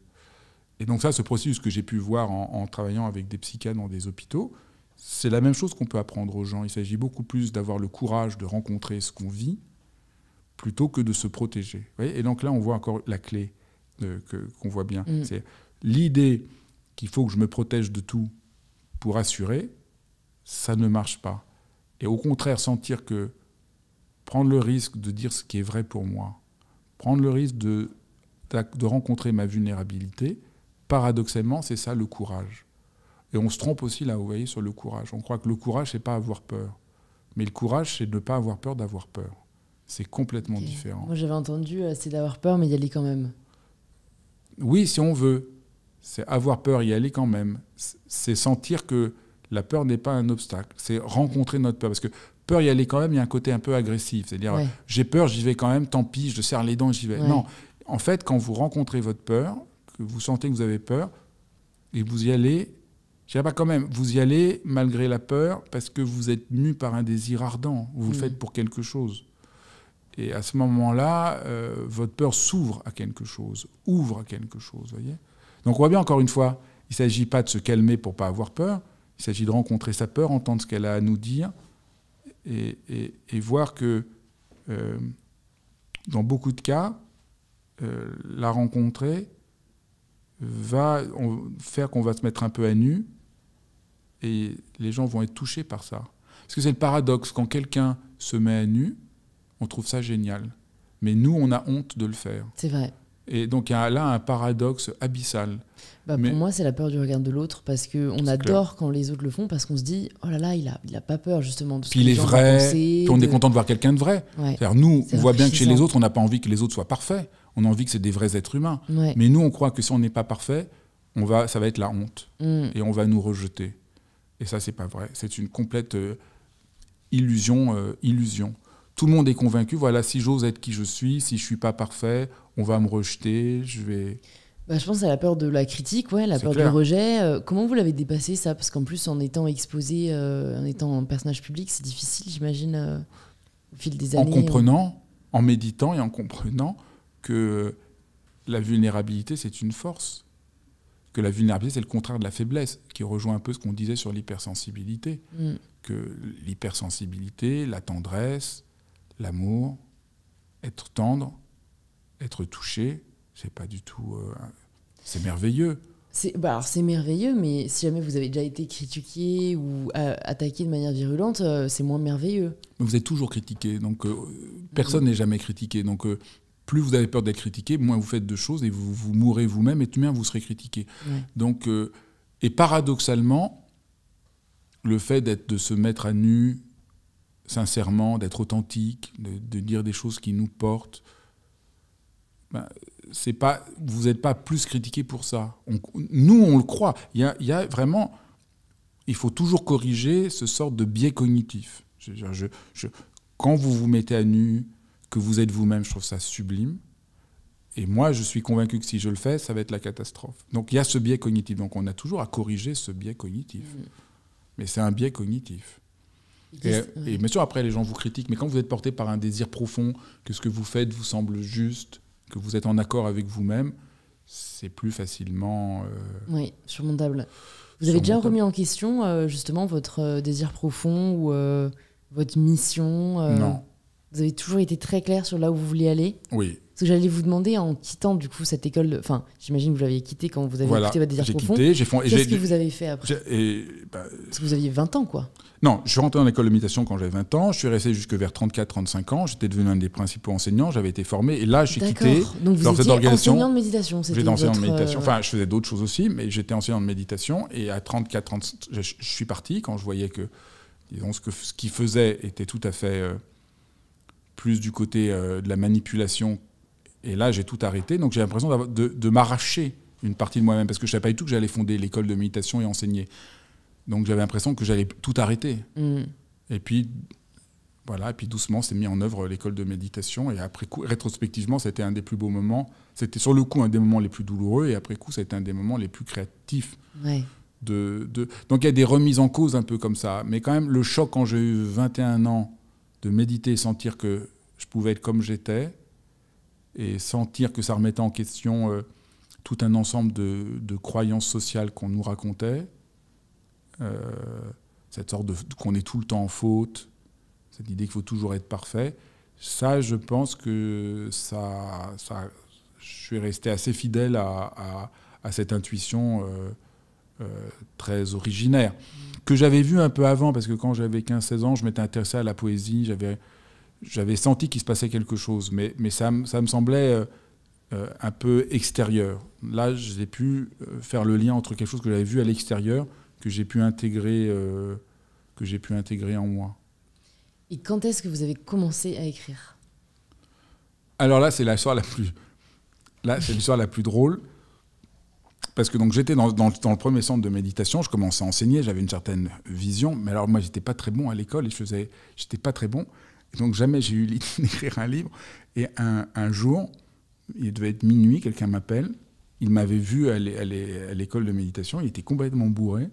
Et donc ça, ce processus que j'ai pu voir en, travaillant avec des psychiatres dans des hôpitaux, c'est la même chose qu'on peut apprendre aux gens. Il s'agit beaucoup plus d'avoir le courage de rencontrer ce qu'on vit plutôt que de se protéger. et donc là, on voit encore la clé euh, qu'on voit bien. Mm. C'est l'idée qu'il faut que je me protège de tout pour assurer, ça ne marche pas. Et au contraire, sentir que prendre le risque de dire ce qui est vrai pour moi, prendre le risque de, de rencontrer ma vulnérabilité, paradoxalement, c'est ça le courage. Et on se trompe aussi là, vous voyez, sur le courage. On croit que le courage, c'est pas avoir peur. Mais le courage, c'est de ne pas avoir peur d'avoir peur. C'est complètement différent.
Moi, j'avais entendu, euh, c'est d'avoir peur, mais y aller quand même.
Oui, si on veut. C'est avoir peur, y aller quand même. C'est sentir que la peur n'est pas un obstacle. C'est rencontrer notre peur. Parce que peur, y aller quand même, il y a un côté un peu agressif. C'est-à-dire, j'ai peur, j'y vais quand même, tant pis, je serre les dents, j'y vais. Non. En fait, quand vous rencontrez votre peur, que vous sentez que vous avez peur, et vous y allez, je dirais pas quand même, vous y allez malgré la peur, parce que vous êtes mu par un désir ardent. Vous le mm. faites pour quelque chose. Et à ce moment-là, euh, votre peur s'ouvre à quelque chose, ouvre à quelque chose, voyez. Donc on voit bien encore une fois, il ne s'agit pas de se calmer pour pas avoir peur, il s'agit de rencontrer sa peur, entendre ce qu'elle a à nous dire, et, voir que euh, dans beaucoup de cas, euh, la rencontrer va faire qu'on va se mettre un peu à nu, et les gens vont être touchés par ça. Parce que c'est le paradoxe, quand quelqu'un se met à nu, on trouve ça génial. Mais nous, on a honte de le faire.
C'est vrai.
Et donc il y a là un paradoxe abyssal.
Bah, pour moi, c'est la peur du regard de l'autre parce qu'on adore quand les autres le font parce qu'on se dit oh là là, il a, il a pas peur justement de ce
Puis il est vrai, puis on est content de voir quelqu'un de vrai. Nous, on voit bien que chez les autres, on n'a pas envie que les autres soient parfaits. On a envie que c'est des vrais êtres humains. Mais nous, on croit que si on n'est pas parfait, on va, ça va être la honte mm. et on va nous rejeter. Et ça, c'est pas vrai. C'est une complète euh, illusion, euh, illusion tout le monde est convaincu, voilà, si j'ose être qui je suis, si je suis pas parfait, on va me rejeter, je vais...
Bah, je pense à la peur de la critique, ouais, la peur du rejet. Euh, comment vous l'avez dépassé ça? Parce qu'en plus, en étant exposé, euh, en étant un personnage public, c'est difficile, j'imagine, euh, au fil des années.
En comprenant, en méditant et en comprenant que la vulnérabilité, c'est une force. Que la vulnérabilité, c'est le contraire de la faiblesse, qui rejoint un peu ce qu'on disait sur l'hypersensibilité. Mm. Que l'hypersensibilité, la tendresse, l'amour, être tendre, être touché, c'est pas du tout. Euh, c'est merveilleux.
C'est bah c'est merveilleux, mais si jamais vous avez déjà été critiqué ou euh, attaqué de manière virulente, euh, c'est moins merveilleux.
vous êtes toujours critiqué, donc personne n'est jamais critiqué. Donc plus vous avez peur d'être critiqué, moins vous faites de choses et vous, vous mourrez vous-même et tout de même vous serez critiqué. Donc, et paradoxalement, le fait d'être de se mettre à nu sincèrement, d'être authentique, de, dire des choses qui nous portent, ben, c'est pas, vous n'êtes pas plus critiqué pour ça. nous, on le croit. Il y a, vraiment, il faut toujours corriger ce sort de biais cognitif. Je, quand vous vous mettez à nu, que vous êtes vous-même, je trouve ça sublime. Et moi, je suis convaincu que si je le fais, ça va être la catastrophe. Donc il y a ce biais cognitif. Donc on a toujours à corriger ce biais cognitif. Mmh. Mais c'est un biais cognitif. Et, bien sûr, après, les gens vous critiquent, mais quand vous êtes porté par un désir profond, que ce que vous faites vous semble juste, que vous êtes en accord avec vous-même, c'est plus facilement. Euh,
oui, surmontable. Vous avez déjà remis en question, euh, justement, votre euh, désir profond ou votre mission
Non.
Vous avez toujours été très clair sur là où vous vouliez aller?
Oui.
Parce que j'allais vous demander en quittant du coup cette école, enfin j'imagine que vous l'aviez quitté quand vous avez quitté votre désir profond.
J'ai
quitté, Qu'est-ce que vous avez fait après
et, bah,
Parce que vous aviez 20 ans quoi.
Non, je suis rentré en école de méditation quand j'avais 20 ans, je suis resté jusque vers 34-35 ans, j'étais devenu un des principaux enseignants, j'avais été formé et là j'ai quitté.
Donc vous étiez enseignant de méditation
J'étais enseignant de méditation, enfin je faisais d'autres choses aussi, mais j'étais enseignant de méditation et à 34 35 je, je, suis parti quand je voyais que disons, ce, que, ce qu'il faisait était tout à fait euh, plus du côté euh, de la manipulation et là, j'ai tout arrêté. Donc j'ai l'impression de, de m'arracher une partie de moi-même parce que je ne savais pas du tout que j'allais fonder l'école de méditation et enseigner. Donc j'avais l'impression que j'allais tout arrêter. Mm. Et puis, Voilà, et puis doucement, c'est mis en œuvre l'école de méditation. Et après coup, rétrospectivement, c'était un des plus beaux moments. C'était sur le coup un des moments les plus douloureux, et après coup, été un des moments les plus créatifs. De, de... Donc il y a des remises en cause un peu comme ça. Mais quand même, le choc quand j'ai eu 21 ans de méditer et sentir que je pouvais être comme j'étais, et sentir que ça remettait en question euh, tout un ensemble de, croyances sociales qu'on nous racontait, euh, cette sorte de qu'on est tout le temps en faute, cette idée qu'il faut toujours être parfait. Ça, je pense que ça, je suis resté assez fidèle à, cette intuition euh, très originaire, que j'avais vue un peu avant, parce que quand j'avais 15-16 ans, je m'étais intéressé à la poésie, j'avais, j'avais senti qu'il se passait quelque chose, mais, mais ça, ça me semblait euh, un peu extérieur. Là, j'ai pu faire le lien entre quelque chose que j'avais vu à l'extérieur, que j'ai pu intégrer, que j'ai pu intégrer en moi.
Et quand est-ce que vous avez commencé à écrire?
Alors là, c'est l'histoire la plus, là, c'est l'histoire la plus drôle. Parce que donc j'étais dans, dans, le premier centre de méditation, je commençais à enseigner, j'avais une certaine vision, mais alors moi j'étais pas très bon à l'école et je faisais, j'étais pas très bon, donc jamais j'ai eu l'idée d'écrire un livre. Et un, jour, il devait être minuit, quelqu'un m'appelle, il m'avait vu à l'école de méditation, il était complètement bourré,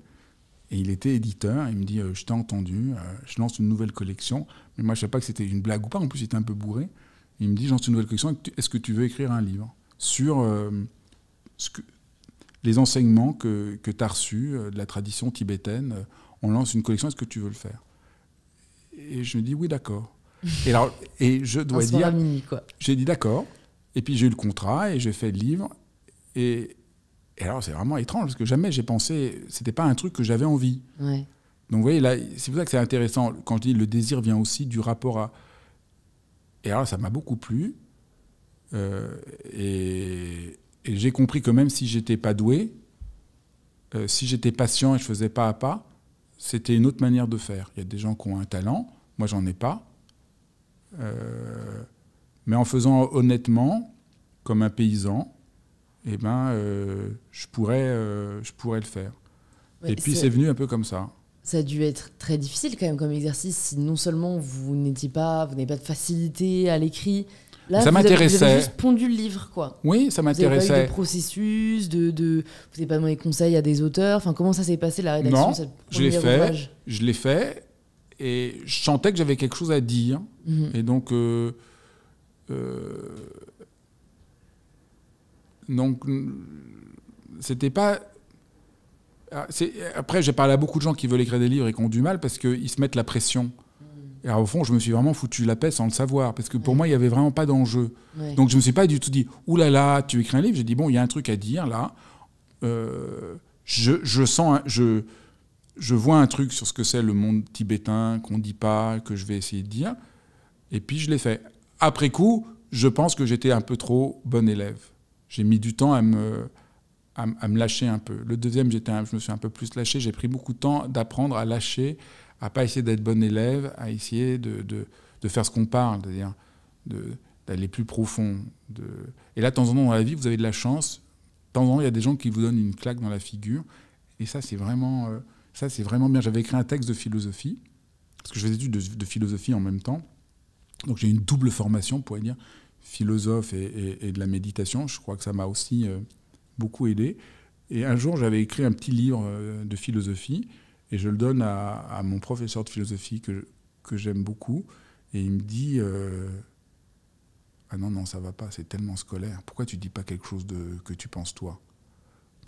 et il était éditeur. Il me dit euh, Je t'ai entendu, euh, je lance une nouvelle collection. Mais moi, je ne savais pas que c'était une blague ou pas. En plus, il était un peu bourré. il me dit Je lance une nouvelle collection. Est-ce que tu veux écrire un livre sur euh, les enseignements que, que tu as reçus de la tradition tibétaine On lance une collection. Est-ce que tu veux le faire? Et je me dis Oui, d'accord. Et, alors, et je dois dire. J'ai dit d'accord. Et puis j'ai eu le contrat et j'ai fait le livre. Et, et alors, c'est vraiment étrange, parce que jamais j'ai pensé, c'était pas un truc que j'avais envie. Donc, vous voyez, là, c'est pour ça que c'est intéressant. Quand je dis le désir vient aussi du rapport à. Et alors, ça m'a beaucoup plu. Euh, et, j'ai compris que même si j'étais pas doué, euh, si j'étais patient et je faisais pas à pas, c'était une autre manière de faire. Il y a des gens qui ont un talent, moi j'en ai pas. Euh, mais en faisant honnêtement, comme un paysan, eh ben, euh, je, pourrais, euh, je pourrais le faire. et puis c'est venu un peu comme ça.
Ça a dû être très difficile quand même comme exercice si non seulement vous n'étiez pas, vous n'avez pas de facilité à l'écrit.
Là, ça m'intéressait. Vous
avez juste pondu le livre, quoi.
Oui, ça m'intéressait. Vous
n'avez pas eu de processus, de, de... vous n'avez pas demandé conseil à des auteurs. Enfin, comment ça s'est passé la rédaction
Non, je l'ai fait. Je l'ai fait et je sentais que j'avais quelque chose à dire. Mhm. Et donc, euh, donc, c'était pas. Ah, après, j'ai parlé à beaucoup de gens qui veulent écrire des livres et qui ont du mal parce qu'ils se mettent la pression. Et alors, au fond, je me suis vraiment foutu la paix sans le savoir, parce que pour moi, il n'y avait vraiment pas d'enjeu. Donc, je ne me suis pas du tout dit, oulala, là là, tu écris un livre. J'ai dit, bon, il y a un truc à dire là. Euh, je, je, sens, je, je vois un truc sur ce que c'est le monde tibétain qu'on ne dit pas, que je vais essayer de dire. Et puis, je l'ai fait. Après coup, je pense que j'étais un peu trop bon élève j'ai mis du temps à me, à, me lâcher un peu. Le deuxième, j'étais je me suis un peu plus lâché. J'ai pris beaucoup de temps d'apprendre à lâcher, à pas essayer d'être bon élève, à essayer de, de, de faire ce qu'on parle, c'est-à-dire d'aller plus profond. Et là, de temps en temps dans la vie, vous avez de la chance. De temps en temps, il y a des gens qui vous donnent une claque dans la figure. Et ça, c'est vraiment, euh, ça, c'est vraiment bien. J'avais écrit un texte de philosophie, parce que je faisais études de, philosophie en même temps. Donc j'ai une double formation, on dire philosophe et, de la méditation. Je crois que ça m'a aussi euh, beaucoup aidé. Et un jour, j'avais écrit un petit livre euh, de philosophie et je le donne à, mon professeur de philosophie que, que j'aime beaucoup. Et il me dit euh, Ah non, non, ça va pas, c'est tellement scolaire. Pourquoi tu dis pas quelque chose de, que tu penses toi?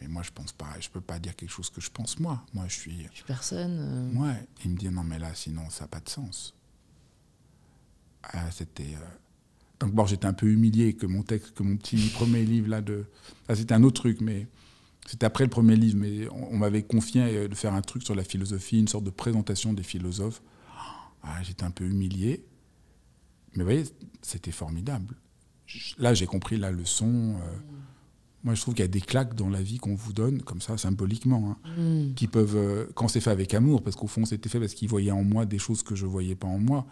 Mais moi, je pense pas. Je peux pas dire quelque chose que je pense moi. Moi, je suis.
Je suis personne.
Ouais. Il me dit non, mais là, sinon, ça n'a pas de sens. Ah, c'était. Donc bon, j'étais un peu humilié que mon texte, que mon petit premier livre là de, c'était un autre truc, mais c'était après le premier livre, mais on, m'avait confié euh, de faire un truc sur la philosophie, une sorte de présentation des philosophes. Ah, j'étais un peu humilié, mais vous voyez, c'était formidable. Là, j'ai compris la leçon. Euh, moi, je trouve qu'il y a des claques dans la vie qu'on vous donne, comme ça, symboliquement, hein, mm. qui peuvent, euh, quand c'est fait avec amour, parce qu'au fond, c'était fait parce qu'ils voyaient en moi des choses que je ne voyais pas en moi.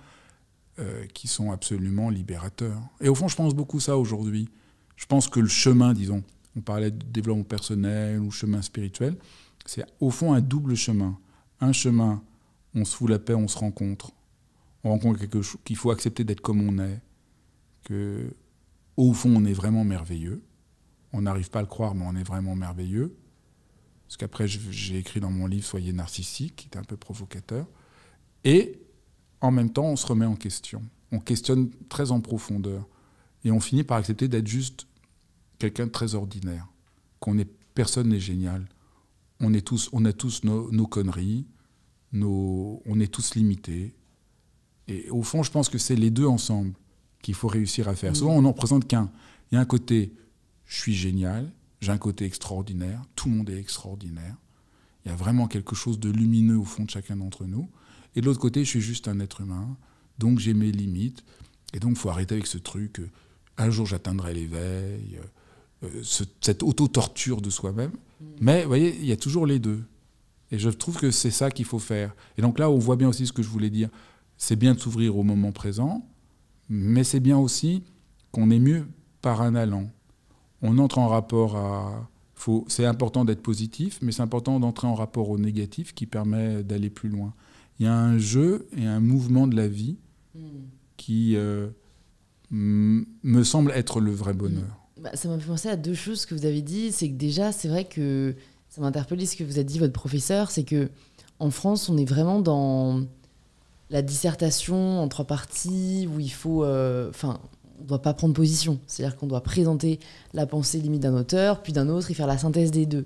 Euh, qui sont absolument libérateurs. Et au fond, je pense beaucoup ça aujourd'hui. Je pense que le chemin, disons, on parlait de développement personnel ou chemin spirituel, c'est au fond un double chemin. Un chemin, on se fout la paix, on se rencontre, on rencontre quelque chose qu'il faut accepter d'être comme on est, que au fond on est vraiment merveilleux. On n'arrive pas à le croire, mais on est vraiment merveilleux. Parce qu'après, j'ai écrit dans mon livre Soyez narcissique, qui est un peu provocateur. Et en même temps, on se remet en question. On questionne très en profondeur. Et on finit par accepter d'être juste quelqu'un de très ordinaire. Qu'on est, personne n'est génial. On, est tous, on a tous nos, conneries, nos, on est tous limités. Et au fond, je pense que c'est les deux ensemble qu'il faut réussir à faire. Souvent, on n'en présente qu'un. Il y a un côté, je suis génial, j'ai un côté extraordinaire, tout le monde est extraordinaire. Il y a vraiment quelque chose de lumineux au fond de chacun d'entre nous. Et de l'autre côté, je suis juste un être humain, donc j'ai mes limites. Et donc, il faut arrêter avec ce truc. Euh, un jour, j'atteindrai l'éveil. Euh, cette auto-torture de soi-même. Mm. Mais vous voyez, il y a toujours les deux. Et je trouve que c'est ça qu'il faut faire. Et donc là, on voit bien aussi ce que je voulais dire. C'est bien de s'ouvrir au moment présent, mais c'est bien aussi qu'on est mieux par un allant. On entre en rapport à... C'est important d'être positif, mais c'est important d'entrer en rapport au négatif qui permet d'aller plus loin il y a un jeu et un mouvement de la vie hmm. qui euh, me semble être le vrai bonheur.
Bah, ça m'a fait penser à deux choses que vous avez dit. C'est que déjà, c'est vrai que ça m'a interpellé ce que vous a dit votre professeur, c'est que en France, on est vraiment dans la dissertation en trois parties où il faut, euh, on ne doit pas prendre position. C'est-à-dire qu'on doit présenter la pensée limite d'un auteur, puis d'un autre et faire la synthèse des deux.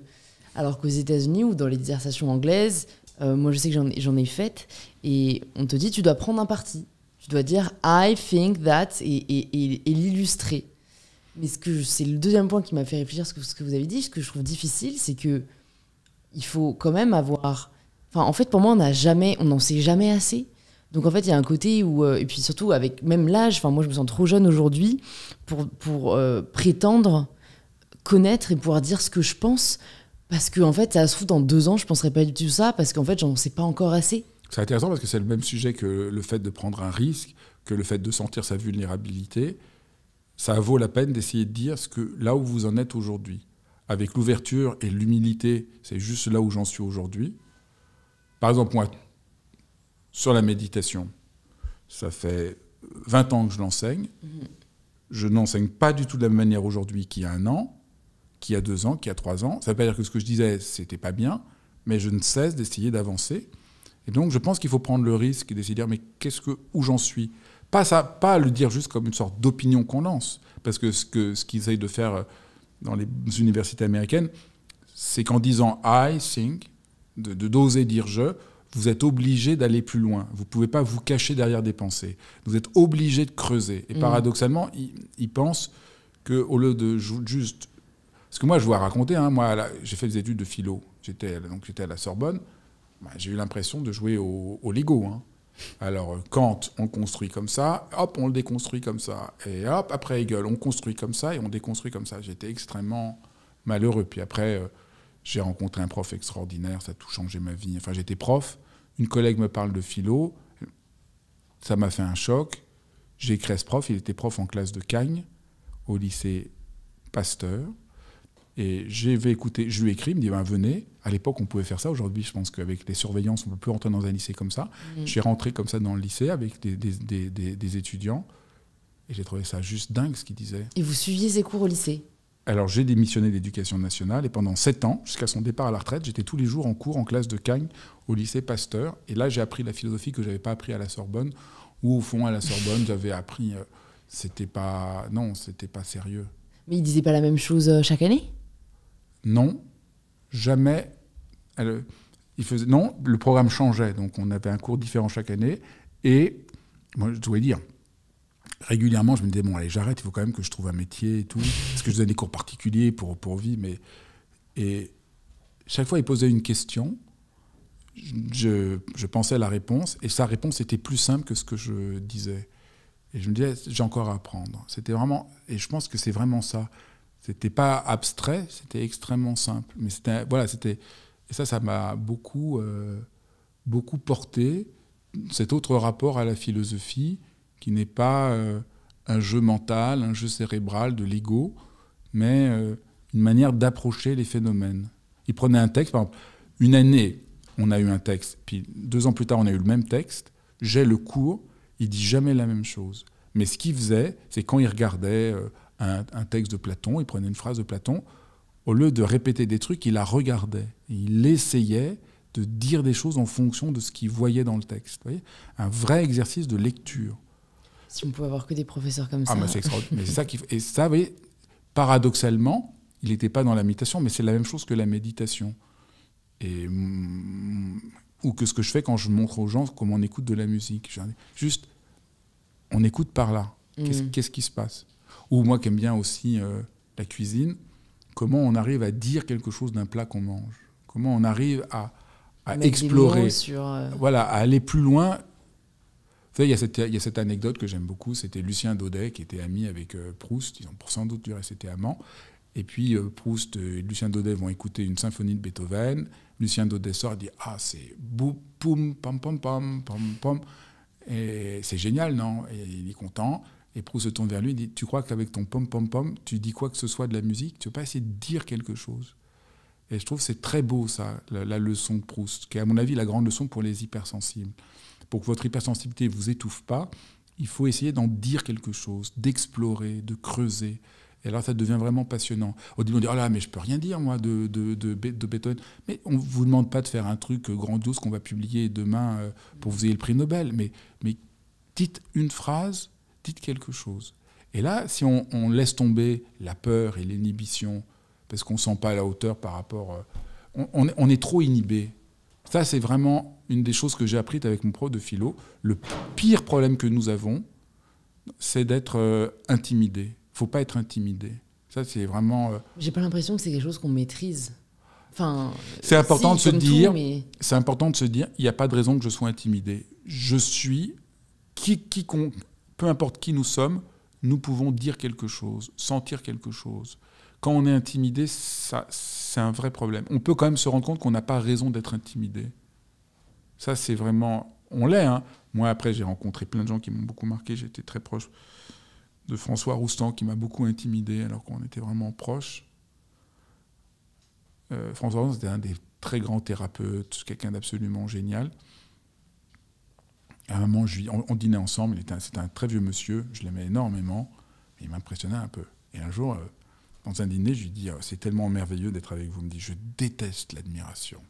Alors qu'aux États-Unis ou dans les dissertations anglaises, euh, moi, je sais que j'en ai, j'en ai fait. Et on te dit, tu dois prendre un parti. Tu dois dire I think that et, l'illustrer. Mais ce c'est le deuxième point qui m'a fait réfléchir ce que, ce que vous avez dit, ce que je trouve difficile, c'est que il faut quand même avoir. Enfin, en fait, pour moi, on n'en sait jamais assez. Donc en fait, il y a un côté où, euh, et puis surtout avec même l'âge, moi je me sens trop jeune aujourd'hui pour, pour euh, prétendre connaître et pouvoir dire ce que je pense. Parce qu'en en fait, ça se fout dans deux ans, je ne penserais pas du tout ça, parce qu'en fait, j'en sais pas encore assez.
C'est intéressant parce que c'est le même sujet que le fait de prendre un risque, que le fait de sentir sa vulnérabilité. Ça vaut la peine d'essayer de dire ce que là où vous en êtes aujourd'hui. Avec l'ouverture et l'humilité, c'est juste là où j'en suis aujourd'hui. Par exemple, moi, sur la méditation, ça fait 20 ans que je l'enseigne. Mhm. Je n'enseigne pas du tout de la même manière aujourd'hui qu'il y a un an qui a deux ans, qui a trois ans. Ça ne veut pas dire que ce que je disais, c'était pas bien, mais je ne cesse d'essayer d'avancer. Et donc, je pense qu'il faut prendre le risque d'essayer de dire, mais qu'est-ce que, où j'en suis? Pas ça, pas le dire juste comme une sorte d'opinion qu'on lance, parce que ce que ce qu'ils essayent de faire euh, dans les universités américaines, c'est qu'en disant I think, de d'oser dire je, vous êtes obligé d'aller plus loin. Vous ne pouvez pas vous cacher derrière des pensées. Vous êtes obligé de creuser. Et mmh. paradoxalement, ils, ils pensent qu'au lieu de juste parce que moi, je dois raconter, hein, moi, j'ai fait des études de philo. J'étais donc j'étais à la Sorbonne. Bah, j'ai eu l'impression de jouer au, Lego. Hein. Alors, Kant, on construit comme ça, hop, on le déconstruit comme ça. Et hop, après Hegel, on construit comme ça et on déconstruit comme ça. J'étais extrêmement malheureux. Puis après, euh, j'ai rencontré un prof extraordinaire, ça a tout changé ma vie. Enfin, j'étais prof, une collègue me parle de philo, ça m'a fait un choc. J'ai écrit à ce prof, il était prof en classe de Cagnes, au lycée Pasteur. Et j'ai écouter, je lui ai écrit, il me dit ben, venez. À l'époque, on pouvait faire ça. Aujourd'hui, je pense qu'avec les surveillances, on ne peut plus rentrer dans un lycée comme ça. Mm. J'ai rentré comme ça dans le lycée avec des, des, des, des étudiants. Et j'ai trouvé ça juste dingue ce qu'il disait.
Et vous suiviez ses cours au lycée?
Alors, j'ai démissionné de l'éducation nationale. Et pendant sept ans, jusqu'à son départ à la retraite, j'étais tous les jours en cours en classe de Cagnes au lycée Pasteur. Et là, j'ai appris la philosophie que je n'avais pas appris à la Sorbonne. Ou au fond, à la Sorbonne, j'avais appris. Euh, c'était pas. Non, c'était pas sérieux.
Mais il disait pas la même chose euh, chaque année?
Non, jamais. il faisait, non, le programme changeait, donc on avait un cours différent chaque année. Et moi, je dois dire, régulièrement, je me disais, bon, allez, j'arrête, il faut quand même que je trouve un métier et tout. Parce que je faisais des cours particuliers pour, pour vivre. Mais... Et chaque fois, il posait une question. Je, je, pensais à la réponse. Et sa réponse était plus simple que ce que je disais. Et je me disais, j'ai encore à apprendre. C'était vraiment. Et je pense que c'est vraiment ça. C'était pas abstrait, c'était extrêmement simple. Mais c'était voilà, c'était et ça, ça m'a beaucoup euh, beaucoup porté cet autre rapport à la philosophie qui n'est pas euh, un jeu mental, un jeu cérébral de l'ego, mais euh, une manière d'approcher les phénomènes. Il prenait un texte, par exemple, une année, on a eu un texte, puis deux ans plus tard, on a eu le même texte. J'ai le cours Il dit jamais la même chose. Mais ce qu'il faisait, c'est quand il regardait euh, un, un texte de Platon, il prenait une phrase de Platon, au lieu de répéter des trucs, il la regardait. Il essayait de dire des choses en fonction de ce qu'il voyait dans le texte. Vous voyez? Un vrai exercice de lecture.
Si on pouvait avoir que des professeurs comme
Ah,
ça.
c'est extraordinaire. Mais c'est ça qui Et ça, vous voyez, paradoxalement, il n'était pas dans la méditation, mais c'est la même chose que la méditation. Et, mm, ou que ce que je fais quand je montre aux gens comment on écoute de la musique. Juste, on écoute par là. Qu'est-ce
Mm.
qui se passe? Ou moi qui aime bien aussi euh, la cuisine, comment on arrive à dire quelque chose d'un plat qu'on mange? Comment on arrive à, explorer?
sur, euh,
voilà, à aller plus loin. Il y, a cette, anecdote que j'aime beaucoup, c'était Lucien Daudet qui était ami avec euh, Proust, ils ont pour sans doute du reste été amants. Et puis euh, Proust et Lucien Daudet vont écouter une symphonie de Beethoven. Lucien Daudet sort et dit Ah, c'est bou, poum, pam, pam, pam, pam, pam. Et c'est génial, non? Et il est content. Et Proust se tourne vers lui et dit Tu crois qu'avec ton pom, pom, pom, tu dis quoi que ce soit de la musique? Tu veux pas essayer de dire quelque chose? Et je trouve c'est très beau, ça, la, la leçon de Proust, qui est à mon avis la grande leçon pour les hypersensibles. Pour que votre hypersensibilité ne vous étouffe pas, il faut essayer d'en dire quelque chose, d'explorer, de creuser. Et alors ça devient vraiment passionnant. Au début on dit, oh là, mais je peux rien dire, moi, de, de, de, Be- de Beethoven. Mais on ne vous demande pas de faire un truc grandiose qu'on va publier demain euh, pour vous ayez le prix Nobel. Mais, mais dites une phrase, dites quelque chose. Et là, si on, laisse tomber la peur et l'inhibition, parce qu'on ne sent pas à la hauteur par rapport... euh, on est trop inhibé. Ça, c'est vraiment une des choses que j'ai apprises avec mon prof de philo. Le pire problème que nous avons, c'est d'être euh, intimidé. Il ne faut pas être intimidé. Ça, c'est vraiment... euh,
J'ai pas l'impression que c'est quelque chose qu'on maîtrise. Enfin,
C'est important
si,
de se dire-
mais
c'est important de se dire, il n'y a pas de raison que je sois intimidé. Je suis, qui, quiconque, peu importe qui nous sommes, nous pouvons dire quelque chose, sentir quelque chose. Quand on est intimidé, ça, c'est un vrai problème. On peut quand même se rendre compte qu'on n'a pas raison d'être intimidé. Ça, c'est vraiment... On l'est. Hein. Moi, après, j'ai rencontré plein de gens qui m'ont beaucoup marqué. J'étais très proche de François Roustan, qui m'a beaucoup intimidé, alors qu'on était vraiment proches. Euh, François Roustan, c'était un des très grands thérapeutes, quelqu'un d'absolument génial. À un moment, on, dînait ensemble. C'était un, très vieux monsieur. Je l'aimais énormément. il m'impressionnait un peu. Et un jour, euh, dans un dîner, je lui dis Ah, C'est tellement merveilleux d'être avec vous. Il me dit Je déteste l'admiration.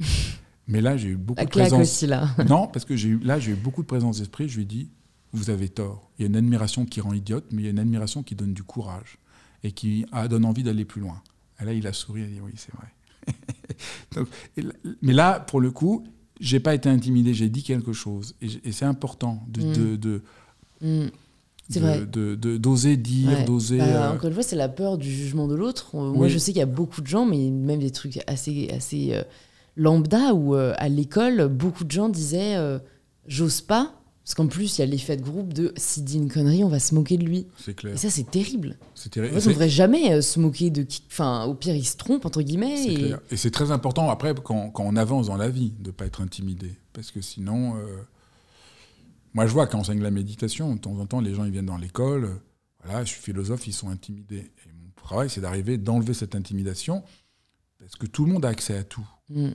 Mais là, j'ai eu beaucoup
la
de présence.
aussi là.
Non, parce que eu, là, j'ai eu beaucoup de présence d'esprit. Je lui ai dit, vous avez tort. Il y a une admiration qui rend idiote, mais il y a une admiration qui donne du courage et qui ah, donne envie d'aller plus loin. Et là, il a souri et a dit, oui, c'est vrai. Donc, et là- mais là, pour le coup, j'ai pas été intimidé, j'ai dit quelque chose. Et, c'est important de,
Mm.
de, de-
Mm.
D'oser dire,
Ouais.
d'oser.
Bah,
euh,
Encore une fois, c'est la peur du jugement de l'autre. Moi,
Oui.
je sais qu'il y a beaucoup de gens, mais même des trucs assez, assez euh, lambda, où euh, à l'école, beaucoup de gens disaient euh, J'ose pas, parce qu'en plus, il y a l'effet de groupe de s'il dit une connerie, on va se moquer de lui.
c'est clair.
Et ça, c'est terrible.
C'est
En
terrible.
fait, on devrait jamais euh, se moquer de qui. Enfin, au pire, il se trompe, entre guillemets.
C'est
Et...
clair. Et c'est très important après quand, quand on avance dans la vie de ne pas être intimidé. Parce que sinon, moi je vois quand on enseigne la méditation, de temps en temps les gens ils viennent dans l'école, voilà, je suis philosophe, ils sont intimidés. Et mon travail c'est d'arriver, d'enlever cette intimidation, parce que tout le monde a accès à tout.
Mm.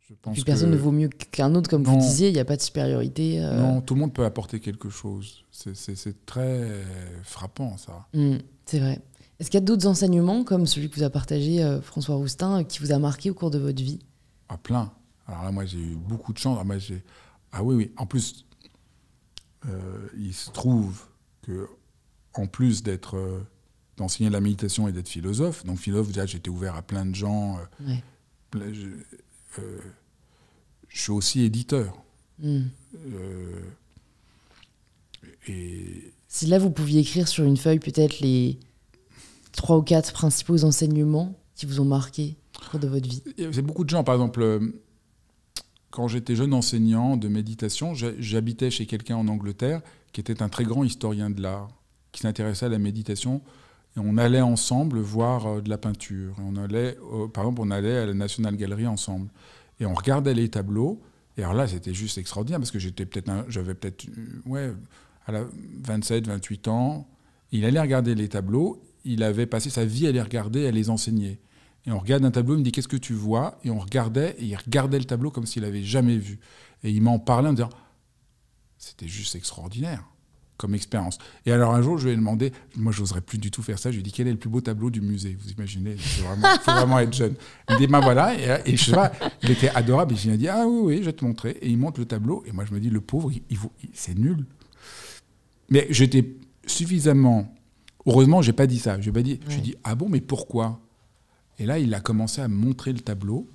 Je pense
Puis personne
que-
ne vaut mieux qu'un autre, comme
Non.
vous disiez, il n'y a pas de supériorité. euh,
Non, tout le monde peut apporter quelque chose. C'est- très frappant ça.
Mm, c'est vrai. Est-ce qu'il y a d'autres enseignements, comme celui que vous a partagé euh, François Roustin, euh, qui vous a marqué au cours de votre vie?
À plein. Alors là, moi, j'ai eu beaucoup de chance. Ah, moi, ah oui, oui. En plus, euh, il se trouve que, en plus d'être, d'enseigner la méditation et d'être philosophe, donc philosophe, déjà, j'étais ouvert à plein de gens. euh,
Ouais.
plein- je, euh, je suis aussi éditeur.
Mm.
Euh, et
Si là, vous pouviez écrire sur une feuille peut-être les trois ou quatre principaux enseignements qui vous ont marqué au cours de votre vie.
C'est beaucoup de gens, par exemple, quand j'étais jeune enseignant de méditation, j'habitais chez quelqu'un en Angleterre qui était un très grand historien de l'art, qui s'intéressait à la méditation. Et on allait ensemble voir euh, de la peinture. On allait, par exemple, on allait à la National Gallery ensemble. Et on regardait les tableaux. Et alors là, c'était juste extraordinaire parce que j'étais peut-être, j'avais peut-être, euh, ouais, à la 27, 28 ans. Il allait regarder les tableaux. Il avait passé sa vie à les regarder, à les enseigner. Et on regarde un tableau, il me dit qu'est-ce que tu vois? Et on regardait, et il regardait le tableau comme s'il avait jamais vu. Et il m'en parlait en disant c'était juste extraordinaire comme expérience. Et alors un jour, je lui ai demandé, moi j'oserais plus du tout faire ça, je lui ai dit quel est le plus beau tableau du musée? Vous imaginez, il faut vraiment être jeune. Il me dit, ben voilà, et, je sais pas, il était adorable, et je lui ai dit, ah oui, oui, je vais te montrer. Et il montre le tableau, et moi je me dis, le pauvre, il, c'est nul. Mais j'étais suffisamment... Heureusement, j'ai pas dit ça. Je pas dit, je lui ai dit, ah bon, mais pourquoi? Et là, il a commencé à me montrer le tableau,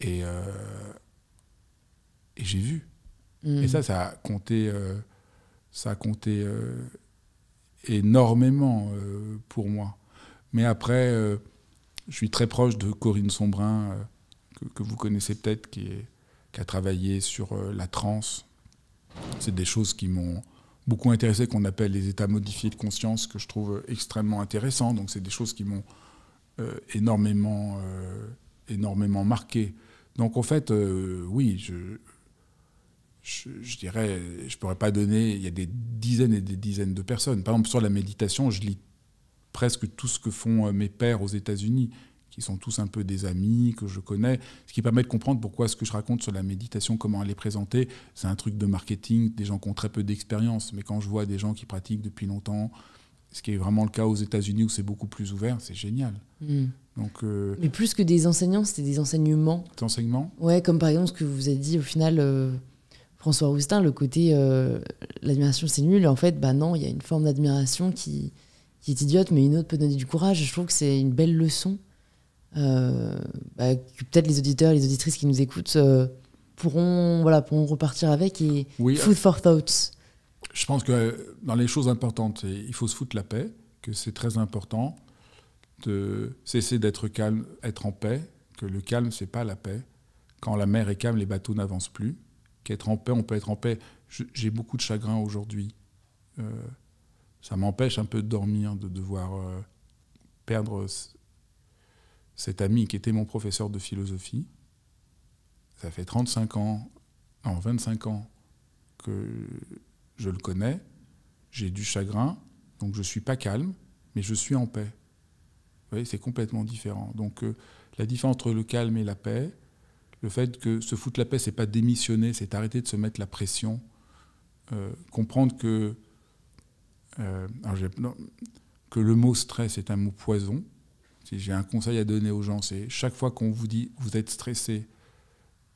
et, euh, et j'ai vu. Mm. Et ça, ça a compté... Euh, ça a compté euh, énormément euh, pour moi. Mais après, euh, je suis très proche de Corinne Sombrin, que, vous connaissez peut-être, qui, qui, a travaillé sur la transe. C'est des choses qui m'ont beaucoup intéressé, qu'on appelle les états modifiés de conscience, que je trouve extrêmement intéressants. Donc c'est des choses qui m'ont énormément, énormément marqué. Donc en fait, oui, je, je, dirais, je pourrais pas donner, il y a des dizaines et des dizaines de personnes. Par exemple, sur la méditation, je lis presque tout ce que font euh, mes pères aux États-Unis, qui sont tous un peu des amis que je connais, ce qui permet de comprendre pourquoi ce que je raconte sur la méditation, comment elle est présentée, c'est un truc de marketing, des gens qui ont très peu d'expérience. Mais quand je vois des gens qui pratiquent depuis longtemps, ce qui est vraiment le cas aux États-Unis où c'est beaucoup plus ouvert, c'est génial. Hmm.
Donc, euh, Mais plus que des enseignants, c'était des enseignements.
Des enseignements?
Ouais, comme par exemple ce que vous avez dit au final. Euh, François Roustin, le côté euh, l'admiration c'est nul, en fait, bah non, il y a une forme d'admiration qui, est idiote, mais une autre peut donner du courage. Je trouve que c'est une belle leçon euh, bah, que peut-être les auditeurs et les auditrices qui nous écoutent euh, pourront, voilà, pourront repartir avec et food for thoughts.
Je pense que dans les choses importantes, il faut se foutre la paix, que c'est très important de cesser d'être calme, être en paix, que le calme, c'est pas la paix. Quand la mer est calme, les bateaux n'avancent plus qu'être en paix, on peut être en paix. J'ai beaucoup de chagrin aujourd'hui. Euh, ça m'empêche un peu de dormir, de devoir euh, perdre cet ami qui était mon professeur de philosophie. Ça fait 35 ans, non, 25 ans que je le connais. J'ai du chagrin, donc je ne suis pas calme, mais je suis en paix. Vous voyez, c'est complètement différent. Donc euh, la différence entre le calme et la paix, le fait que se foutre la paix, c'est pas démissionner, c'est arrêter de se mettre la pression. Euh, comprendre que, euh, que le mot stress est un mot poison. J'ai un conseil à donner aux gens, c'est chaque fois qu'on vous dit vous êtes stressé,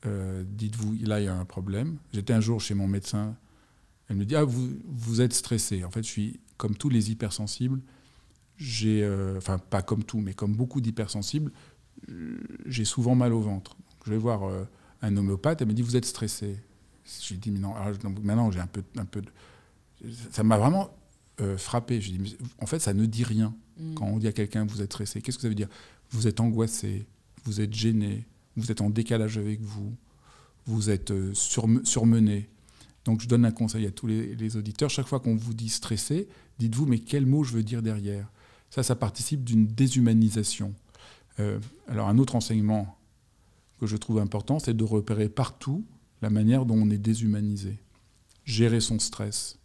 euh, dites-vous là il y a un problème. J'étais un jour chez mon médecin, elle me dit ah vous, vous êtes stressé. En fait, je suis comme tous les hypersensibles. J'ai, enfin pas comme tout, mais comme beaucoup d'hypersensibles, j'ai souvent mal au ventre je vais voir euh, un homéopathe, elle me dit Vous êtes stressé. J'ai dit Mais non, maintenant j'ai un peu, un peu de... Ça m'a vraiment euh, frappé. J'ai dit En fait, ça ne dit rien mm. quand on dit à quelqu'un Vous êtes stressé. Qu'est-ce que ça veut dire? Vous êtes angoissé, vous êtes gêné, vous êtes en décalage avec vous, vous êtes euh, surmené. Donc je donne un conseil à tous les, les auditeurs. Chaque fois qu'on vous dit stressé, dites-vous Mais quel mot je veux dire derrière? Ça, ça participe d'une déshumanisation. alors un autre enseignement que je trouve important, c'est de repérer partout la manière dont on est déshumanisé. Gérer son stress.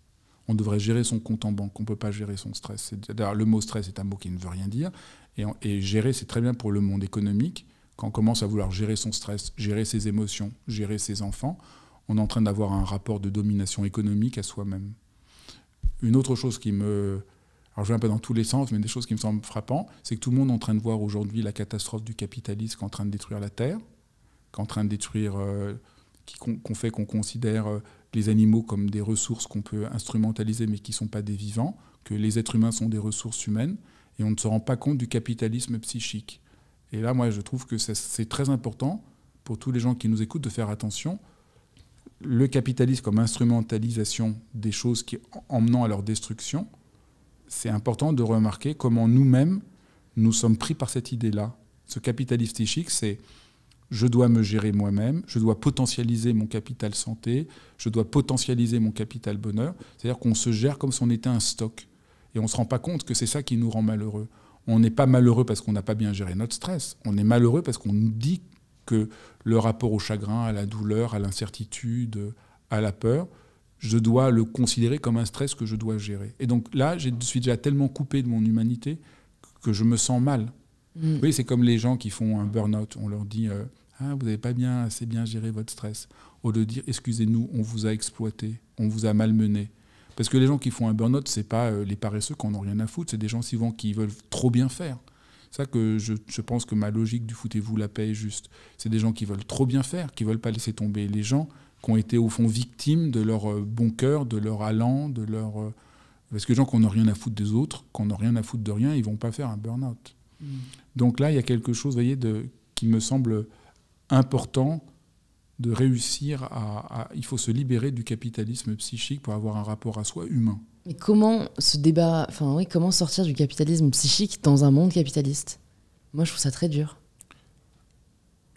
On devrait gérer son compte en banque. On ne peut pas gérer son stress. Le mot stress est un mot qui ne veut rien dire. Et, gérer, c'est très bien pour le monde économique. Quand on commence à vouloir gérer son stress, gérer ses émotions, gérer ses enfants, on est en train d'avoir un rapport de domination économique à soi-même. Une autre chose qui me... Alors je vais un peu dans tous les sens, mais des choses qui me semblent frappantes, c'est que tout le monde est en train de voir aujourd'hui la catastrophe du capitalisme en train de détruire la Terre en train de détruire, euh, qu'on fait qu'on considère euh, les animaux comme des ressources qu'on peut instrumentaliser mais qui ne sont pas des vivants, que les êtres humains sont des ressources humaines, et on ne se rend pas compte du capitalisme psychique. Et là, moi, je trouve que c'est très important pour tous les gens qui nous écoutent de faire attention. Le capitalisme comme instrumentalisation des choses qui emmenant à leur destruction, c'est important de remarquer comment nous-mêmes, nous sommes pris par cette idée-là. Ce capitalisme psychique, c'est je dois me gérer moi-même, je dois potentialiser mon capital santé, je dois potentialiser mon capital bonheur. C'est-à-dire qu'on se gère comme si on était un stock. Et on ne se rend pas compte que c'est ça qui nous rend malheureux. On n'est pas malheureux parce qu'on n'a pas bien géré notre stress. On est malheureux parce qu'on nous dit que le rapport au chagrin, à la douleur, à l'incertitude, à la peur, je dois le considérer comme un stress que je dois gérer. Et donc là, je suis déjà tellement coupé de mon humanité que je me sens mal. Mm. Oui, c'est comme les gens qui font un burn-out. On leur dit euh, ah, vous n'avez pas bien assez bien géré votre stress. Au lieu de dire excusez-nous, on vous a exploité, on vous a malmené. Parce que les gens qui font un burn-out, c'est pas euh, les paresseux qui n'en ont rien à foutre, c'est des gens souvent qui veulent trop bien faire. C'est ça que je, pense que ma logique du foutez-vous la paix est juste. C'est des gens qui veulent trop bien faire, qui veulent pas laisser tomber les gens, qui ont été au fond victimes de leur euh, bon cœur, de leur allant, de leur... Parce que les gens qui n'ont rien à foutre des autres, qui n'ont rien à foutre de rien, ils vont pas faire un burn-out. Mm. Donc là, il y a quelque chose, voyez, de, qui me semble important de réussir à, Il faut se libérer du capitalisme psychique pour avoir un rapport à soi humain.
Mais comment ce débat, enfin oui, comment sortir du capitalisme psychique dans un monde capitaliste? Moi, je trouve ça très dur.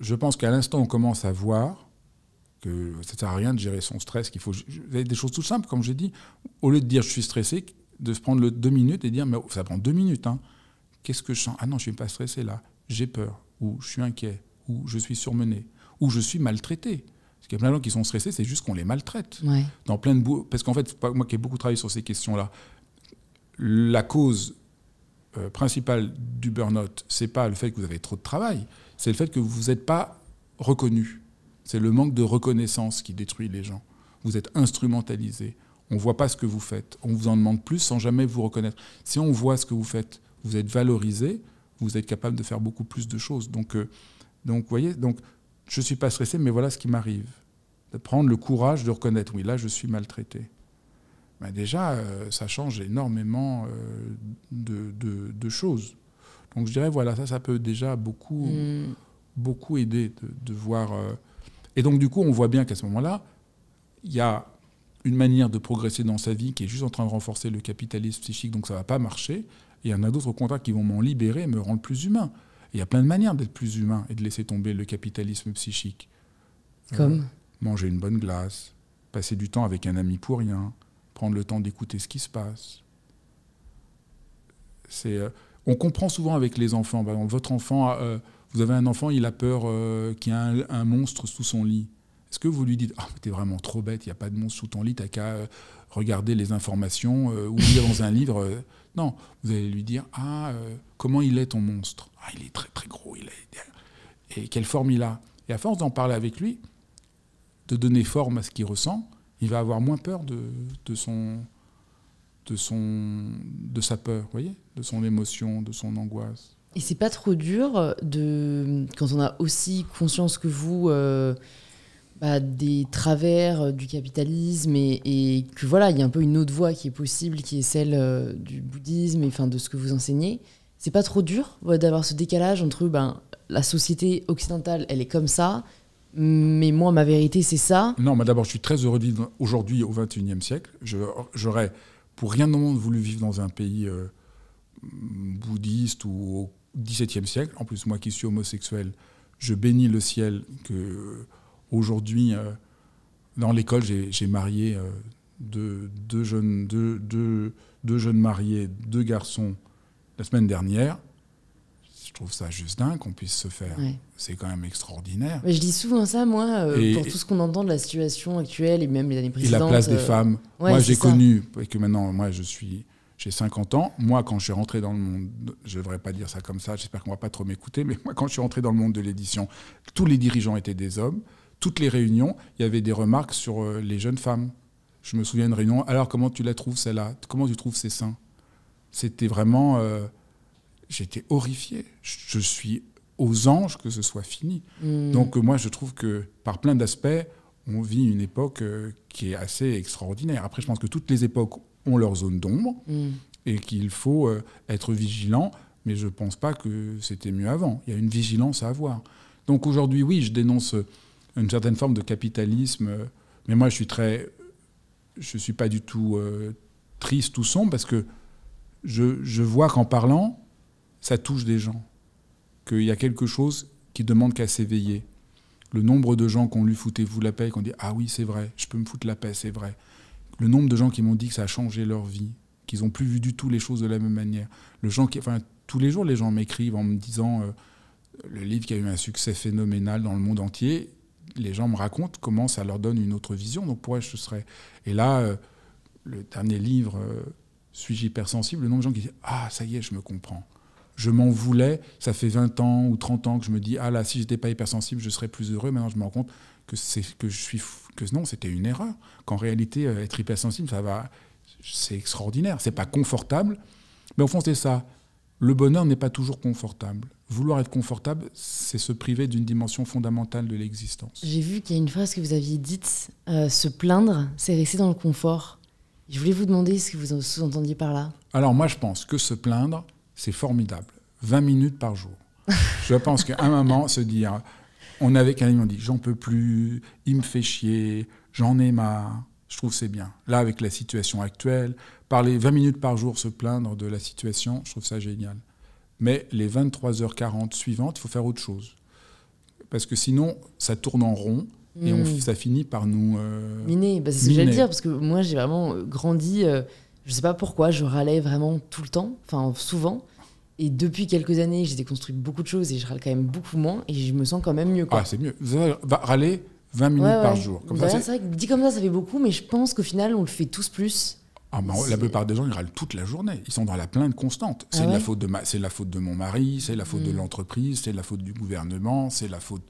Je pense qu'à l'instant on commence à voir que ça ne sert à rien de gérer son stress, qu'il faut des choses tout simples, comme j'ai dit, au lieu de dire je suis stressé, de se prendre le deux minutes et dire mais ça prend deux minutes. Hein. Qu'est-ce que je sens? Ah non, je suis pas stressé là. J'ai peur ou je suis inquiet ou je suis surmené, ou je suis maltraité. Parce qu'il y a plein de gens qui sont stressés, c'est juste qu'on les maltraite. Dans plein de Parce qu'en fait, moi qui ai beaucoup travaillé sur ces questions-là, la cause euh, principale du burn-out, c'est pas le fait que vous avez trop de travail, c'est le fait que vous n'êtes pas reconnu. C'est le manque de reconnaissance qui détruit les gens. Vous êtes instrumentalisé. On ne voit pas ce que vous faites. On vous en demande plus sans jamais vous reconnaître. Si on voit ce que vous faites, vous êtes valorisé, vous êtes capable de faire beaucoup plus de choses. Donc, euh, donc, vous voyez, donc, je ne suis pas stressé, mais voilà ce qui m'arrive. De prendre le courage de reconnaître, oui, là, je suis maltraité. Ben déjà, euh, ça change énormément euh, de, choses. Donc, je dirais, voilà, ça, ça peut déjà beaucoup, mm. beaucoup aider de, voir. Euh, et donc, du coup, on voit bien qu'à ce moment-là, il y a une manière de progresser dans sa vie qui est juste en train de renforcer le capitalisme psychique, donc ça ne va pas marcher. Et il y en a d'autres, au qui vont m'en libérer et me rendre plus humain. Il y a plein de manières d'être plus humain et de laisser tomber le capitalisme psychique.
Comme euh,
Manger une bonne glace, passer du temps avec un ami pour rien, prendre le temps d'écouter ce qui se passe. C'est, euh, on comprend souvent avec les enfants. Par exemple, votre enfant, euh, vous avez un enfant, il a peur qu'il y ait un, monstre sous son lit. Est-ce que vous lui dites Ah, t'es vraiment trop bête, il n'y a pas de monstre sous ton lit, t'as qu'à regarder les informations ou lire dans un livre Non, vous allez lui dire Ah, comment il est ton monstre? Ah, il est très très gros, il est... et quelle forme il a. Et à force d'en parler avec lui, de donner forme à ce qu'il ressent, il va avoir moins peur de, de, son, de, son, de sa peur, voyez, de son émotion, de son angoisse.
Et c'est pas trop dur de, quand on a aussi conscience que vous euh, bah, des travers du capitalisme et, et, que voilà, il y a un peu une autre voie qui est possible, qui est celle euh, du bouddhisme et enfin de ce que vous enseignez c'est pas trop dur d'avoir ce décalage entre ben, la société occidentale, elle est comme ça, mais moi, ma vérité, c'est ça.
Non, mais d'abord, je suis très heureux de vivre aujourd'hui au XXIe siècle. J'aurais pour rien au monde voulu vivre dans un pays euh, bouddhiste ou au XVIIe siècle. En plus, moi qui suis homosexuel, je bénis le ciel que aujourd'hui, euh, dans l'école, j'ai marié euh, deux, deux, jeunes, deux, jeunes mariés, deux garçons la semaine dernière. Je trouve ça juste dingue qu'on puisse se faire. C'est quand même extraordinaire.
Mais je dis souvent ça, moi, euh, pour tout ce qu'on entend de la situation actuelle et même les années précédentes.
Et la place des femmes. moi, j'ai connu, et que maintenant, moi, je suis. J'ai 50 ans. Moi, quand je suis rentré dans le monde, je ne devrais pas dire ça comme ça, j'espère qu'on ne va pas trop m'écouter, mais moi, quand je suis rentré dans le monde de l'édition, tous les dirigeants étaient des hommes. Toutes les réunions, il y avait des remarques sur euh, les jeunes femmes. Je me souviens d'une réunion. Alors, comment tu la trouves, celle-là? Comment tu trouves ses seins? C'était vraiment. J'étais horrifié. Je suis aux anges que ce soit fini. Hmm. Donc moi, je trouve que par plein d'aspects, on vit une époque euh, qui est assez extraordinaire. Après, je pense que toutes les époques ont leur zone d'ombre hmm. et qu'il faut euh, être vigilant, mais je ne pense pas que c'était mieux avant. Il y a une vigilance à avoir. Donc aujourd'hui, oui, je dénonce une certaine forme de capitalisme, mais moi, je suis très... Je ne suis pas du tout euh, triste ou sombre parce que je, vois qu'en parlant, ça touche des gens, qu'il y a quelque chose qui demande qu'à s'éveiller. Le nombre de gens qui ont lu Foutez-vous la paix, qui ont dit Ah oui, c'est vrai, je peux me foutre la paix, c'est vrai. Le nombre de gens qui m'ont dit que ça a changé leur vie, qu'ils n'ont plus vu du tout les choses de la même manière. Le gens qui, enfin, tous les jours, les gens m'écrivent en me disant euh, le livre qui a eu un succès phénoménal dans le monde entier. Les gens me racontent comment ça leur donne une autre vision. Donc pourquoi je serais. Et là, euh, le dernier livre, euh, Suis-je hypersensible? Le nombre de gens qui disent Ah, ça y est, je me comprends je m'en voulais. Ça fait 20 ans ou 30 ans que je me dis ah là si j'étais pas hypersensible, je serais plus heureux. Maintenant je me rends compte que que je suis que non, c'était une erreur. Qu'en réalité euh, être hypersensible, ça va c'est extraordinaire. C'est pas confortable, mais au fond c'est ça. Le bonheur n'est pas toujours confortable. Vouloir être confortable, c'est se priver d'une dimension fondamentale de l'existence.
J'ai vu qu'il y a une phrase que vous aviez dite euh, se plaindre, c'est rester dans le confort. Je voulais vous demander ce que vous sous-entendiez par là.
Alors moi, je pense que se plaindre, c'est formidable. 20 minutes par jour. je pense qu'à un moment, se dire, on avait qu'un on dit, j'en peux plus, il me fait chier, j'en ai marre. Je trouve c'est bien. Là, avec la situation actuelle, parler 20 minutes par jour, se plaindre de la situation, je trouve ça génial. Mais les 23h40 suivantes, il faut faire autre chose. Parce que sinon, ça tourne en rond et on, hmm. ça finit par nous. Euh,
miner, bah, c'est ce que j'allais dire, parce que moi j'ai vraiment euh, grandi, euh, je sais pas pourquoi, je râlais vraiment tout le temps, enfin souvent. Et depuis quelques années, j'ai déconstruit beaucoup de choses et je râle quand même beaucoup moins et je me sens quand même mieux. Quoi.
Ah, c'est mieux. Râler 20 minutes par jour.
Bah, c'est vrai que dit comme ça, ça fait beaucoup, mais je pense qu'au final, on le fait tous plus.
Ah ben, la plupart des gens, ils râlent toute la journée. Ils sont dans la plainte constante. C'est ah la faute de c'est la faute de mon mari, c'est la faute de hmm. l'entreprise, c'est la faute du gouvernement, c'est la faute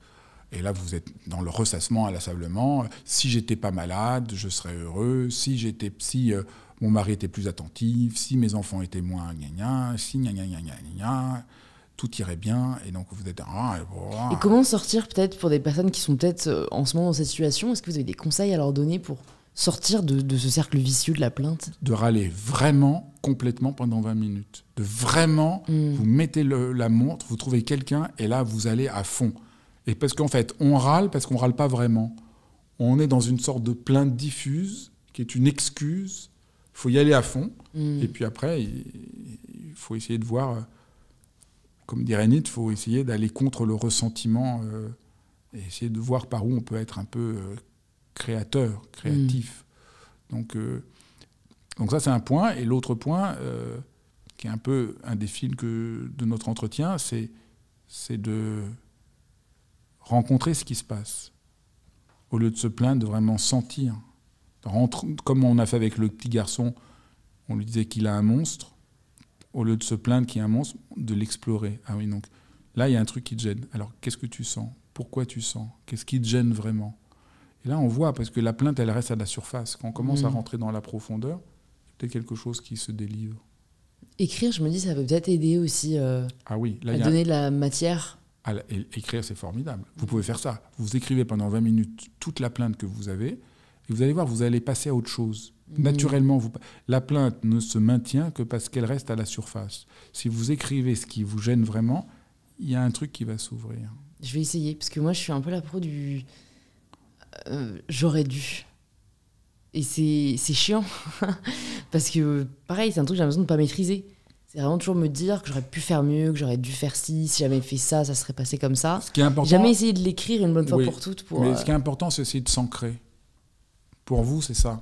et là, vous êtes dans le ressassement à l'assablement. Si j'étais pas malade, je serais heureux. Si j'étais, si euh, mon mari était plus attentif, si mes enfants étaient moins gna si gna gna gna gna tout irait bien. Et donc vous êtes. Ah,
et comment sortir peut-être pour des personnes qui sont peut-être euh, en ce moment dans cette situation? Est-ce que vous avez des conseils à leur donner pour sortir de, ce cercle vicieux de la plainte
De râler vraiment complètement pendant 20 minutes. De vraiment, hmm. vous mettez la montre, vous trouvez quelqu'un et là vous allez à fond. Et parce qu'en fait, on râle parce qu'on râle pas vraiment. On est dans une sorte de plainte diffuse qui est une excuse. Il faut y aller à fond. Mm. Et puis après, il faut essayer de voir, euh, comme dirait Nietzsche, il faut essayer d'aller contre le ressentiment euh, et essayer de voir par où on peut être un peu euh, créateur, créatif. Mm. Donc, donc ça, c'est un point. Et l'autre point, qui est un peu un des fils que, de notre entretien, c'est de rencontrer ce qui se passe, au lieu de se plaindre, de vraiment sentir. comme on a fait avec le petit garçon, on lui disait qu'il a un monstre, au lieu de se plaindre qu'il y a un monstre, de l'explorer. Ah oui, donc là, il y a un truc qui te gêne. Alors, qu'est-ce que tu sens? Pourquoi tu sens? Qu'est-ce qui te gêne vraiment? Et là, on voit, parce que la plainte, elle reste à la surface. Quand on commence à mmh. rentrer dans la profondeur, c'est quelque chose qui se délivre.
Écrire, je me dis, ça peut peut-être aider aussi euh,
ah oui,
à donner de la matière
écrire, c'est formidable. Vous pouvez faire ça. Vous écrivez pendant 20 minutes toute la plainte que vous avez, et vous allez voir, vous allez passer à autre chose. Mmh. Naturellement, vous, la plainte ne se maintient que parce qu'elle reste à la surface. Si vous écrivez ce qui vous gêne vraiment, il y a un truc qui va s'ouvrir.
Je vais essayer, parce que moi, je suis un peu la pro du euh, j'aurais dû. Et c'est chiant, parce que pareil, c'est un truc que j'ai l'impression de ne pas maîtriser. C'est vraiment toujours me dire que j'aurais pu faire mieux, que j'aurais dû faire ci, si j'avais fait ça, ça serait passé comme ça.
Ce qui est important,
Jamais essayer de l'écrire une bonne fois pour toutes. Pour,
mais ce qui est euh, important, c'est essayer de s'ancrer. Pour vous, c'est ça.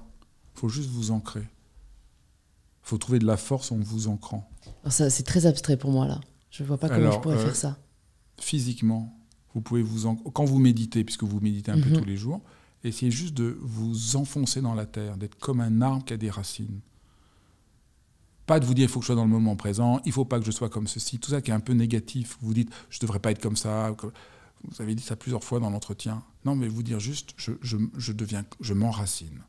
Il faut juste vous ancrer. Il faut trouver de la force en vous ancrant.
ça, c'est très abstrait pour moi là. Je ne vois pas comment je pourrais faire euh, ça.
Physiquement, vous pouvez vous quand vous méditez, puisque vous méditez un peu mhm. tous les jours, essayez juste de vous enfoncer dans la terre, d'être comme un arbre qui a des racines. Pas de vous dire il faut que je sois dans le moment présent, il faut pas que je sois comme ceci, tout ça qui est un peu négatif. Vous dites je devrais pas être comme ça. Vous avez dit ça plusieurs fois dans l'entretien. Non, mais vous dire juste je, je, je deviens, je m'enracine.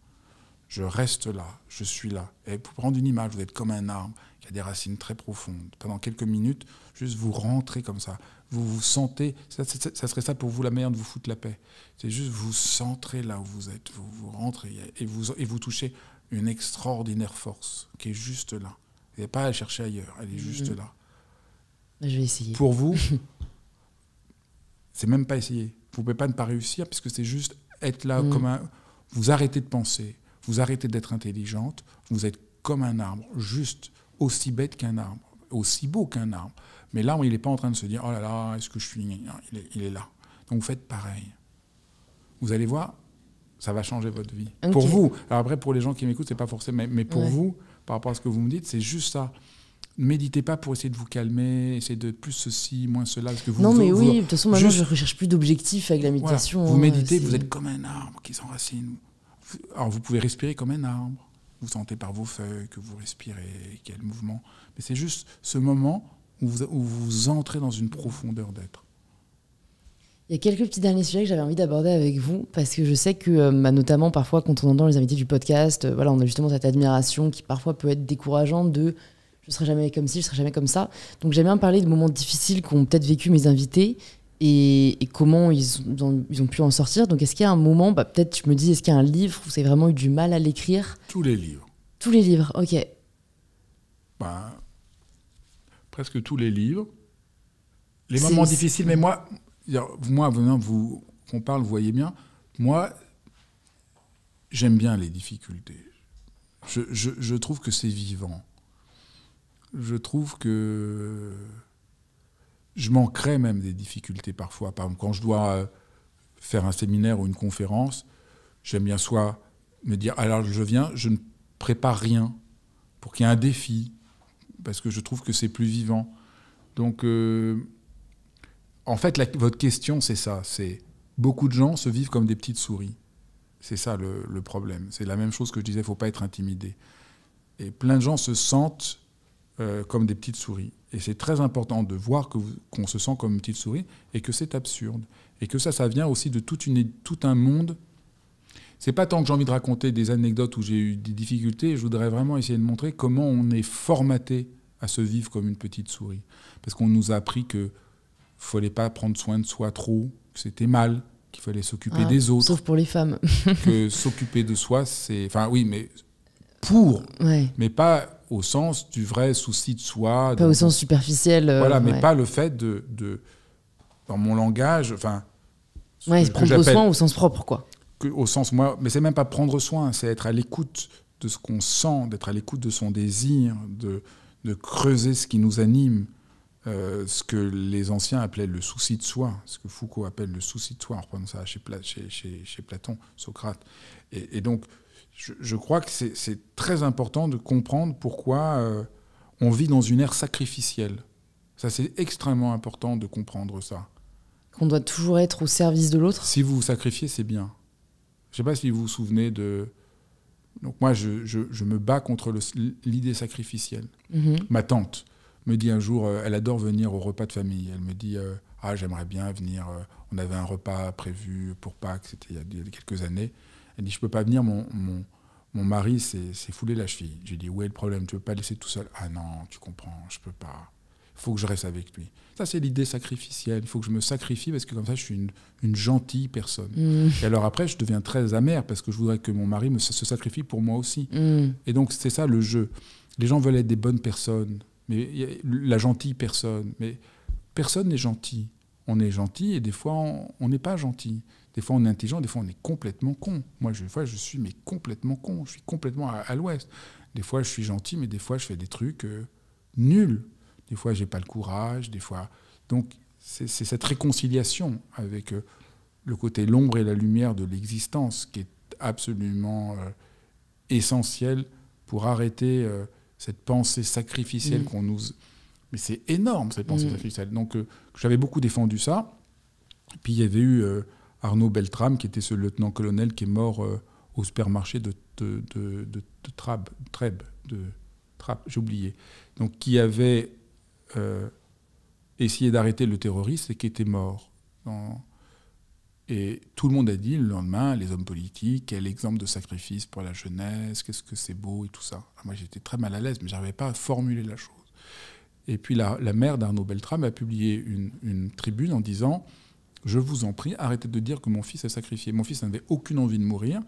Je reste là, je suis là. Et pour prendre une image, vous êtes comme un arbre qui a des racines très profondes. Pendant quelques minutes, juste vous rentrez comme ça. Vous vous sentez, ça, ça serait ça pour vous la meilleure de vous foutre la paix. C'est juste vous centrer là où vous êtes, vous, vous rentrez et vous, et vous touchez une extraordinaire force qui est juste là. Elle n'est pas à chercher ailleurs, elle est juste mm-hmm. là.
Je vais essayer.
Pour vous, c'est même pas essayer. Vous ne pouvez pas ne pas réussir puisque c'est juste être là mm. comme un. Vous arrêtez de penser, vous arrêtez d'être intelligente, vous êtes comme un arbre, juste aussi bête qu'un arbre, aussi beau qu'un arbre. Mais l'arbre, il n'est pas en train de se dire oh là là, est-ce que je suis. Il est, il est là. Donc vous faites pareil. Vous allez voir, ça va changer votre vie. Pour vous. Alors après, pour les gens qui m'écoutent, c'est pas forcément. Mais, pour vous, par rapport à ce que vous me dites, c'est juste ça. Ne méditez pas pour essayer de vous calmer, essayer de plus ceci, moins cela. Parce que vous,
non, mais oui, de toute façon, maintenant, je ne recherche plus d'objectifs avec la méditation.
Vous hein, méditez, vous êtes comme un arbre qui s'enracine. Alors, vous pouvez respirer comme un arbre. Vous sentez par vos feuilles que vous respirez, qu'il mouvement. Mais c'est juste ce moment où vous, vous entrez dans une profondeur d'être.
Il y a quelques petits derniers sujets que j'avais envie d'aborder avec vous, parce que je sais que, euh, bah, notamment parfois, quand on entend les invités du podcast, euh, voilà, on a justement cette admiration qui parfois peut être décourageante de je serai jamais comme ci, je serai jamais comme ça. Donc j'aime bien parler de moments difficiles qu'ont peut-être vécu mes invités et, et comment ils ont, ils ont pu en sortir. Donc est-ce qu'il y a un moment, bah, peut-être je me dis, est-ce qu'il y a un livre où vous avez vraiment eu du mal à l'écrire?
Tous les livres.
Tous les livres, ok.
Ben, presque tous les livres. Les
C'est-
moments
c'est-
difficiles, mais moi, moi, venant vous qu'on parle, vous voyez bien, moi, j'aime bien les difficultés. Je, je- je trouve que c'est vivant. Je trouve que je manquerais même des difficultés parfois. Par exemple, quand je dois euh, faire un séminaire ou une conférence, j'aime bien soit me dire, alors je viens, je ne prépare rien pour qu'il y ait un défi, parce que je trouve que c'est plus vivant. Donc, euh, en fait, votre question, c'est ça. C'est beaucoup de gens se vivent comme des petites souris. C'est ça le, le problème. C'est la même chose que je disais, il ne faut pas être intimidé. Et plein de gens se sentent euh, comme des petites souris. Et c'est très important de voir qu'on se sent comme une petite souris et que c'est absurde. Et que ça, ça vient aussi de toute une, tout un monde. C'est pas tant que j'ai envie de raconter des anecdotes où j'ai eu des difficultés, je voudrais vraiment essayer de montrer comment on est formaté à se vivre comme une petite souris. Parce qu'on nous a appris que fallait pas prendre soin de soi trop, que c'était mal, qu'il fallait s'occuper
Ah,
des autres,
Sauf pour les femmes.
que s'occuper de soi, c'est... Enfin oui, mais pour,
ouais.
mais pas au sens du vrai souci de soi.
Pas
de-
au sens superficiel. euh,
Voilà, mais
ouais.
pas le fait de, de dans mon langage, enfin,
Ouais, se prendre soin au sens propre, quoi.
que- au sens moi, mais c'est même pas prendre soin, c'est être à l'écoute de ce qu'on sent, d'être à l'écoute de son désir, de, de creuser ce qui nous anime, euh, ce que les anciens appelaient le souci de soi, ce que Foucault appelle le souci de soi, on reprend ça chez, Pla- chez, chez- chez Platon, Socrate. Et, et donc, je, je crois que c'est- très important de comprendre pourquoi euh, on vit dans une ère sacrificielle. Ça, c'est extrêmement important de comprendre ça.
Qu'on doit toujours être au service de l'autre.
Si vous vous sacrifiez, c'est bien. Je ne sais pas si vous vous souvenez de. Donc, moi, je, je- je me bats contre l'idée sacrificielle.
Mhm.
Ma tante me dit un jour, euh, elle adore venir au repas de famille. Elle me dit euh, Ah, j'aimerais bien venir. on avait un repas prévu pour Pâques, c'était il y a quelques années. Elle dit Je peux pas venir, mon, mon, mon mari s'est foulé la cheville. J'ai dit Où est le problème Tu veux pas le laisser tout seul? Ah non, tu comprends, je peux pas. Il faut que je reste avec lui. Ça, c'est l'idée sacrificielle. Il faut que je me sacrifie parce que comme ça, je suis une, une gentille personne.
Mhm.
Et alors après, je deviens très amer parce que je voudrais que mon mari me, se sacrifie pour moi aussi.
Mhm.
Et donc, c'est ça le jeu. Les gens veulent être des bonnes personnes, mais la gentille personne. Mais personne n'est gentil. On est gentil et des fois, on n'est pas gentil. Des fois, on est intelligent, des fois, on est complètement con. Moi, je- des fois, je suis mais complètement con. Je suis complètement à, à l'ouest. Des fois, je suis gentil, mais des fois, je fais des trucs euh, nuls. Des fois, j'ai pas le courage. Des fois, donc, c'est cette réconciliation avec euh, le côté l'ombre et la lumière de l'existence qui est absolument euh, essentiel pour arrêter euh, cette pensée sacrificielle
Mm.
qu'on nous. Mais c'est énorme cette pensée
Mm.
sacrificielle. Donc j'avais beaucoup défendu ça. Puis il y avait eu euh, Arnaud Beltrame, qui était ce lieutenant-colonel qui est mort euh, au supermarché de, de, j'ai oublié. Donc qui avait euh, essayé d'arrêter le terroriste et qui était mort. Et tout le monde a dit le lendemain, les hommes politiques, quel exemple de sacrifice pour la jeunesse, qu'est-ce que c'est beau et tout ça. Ah, Moi j'étais très mal à l'aise, mais je n'arrivais pas à formuler la chose. Et puis la, la mère d'Arnaud Beltrame a publié une, une tribune en disant Je vous en prie, arrêtez de dire que mon fils est sacrifié. Mon fils n'avait aucune envie de mourir.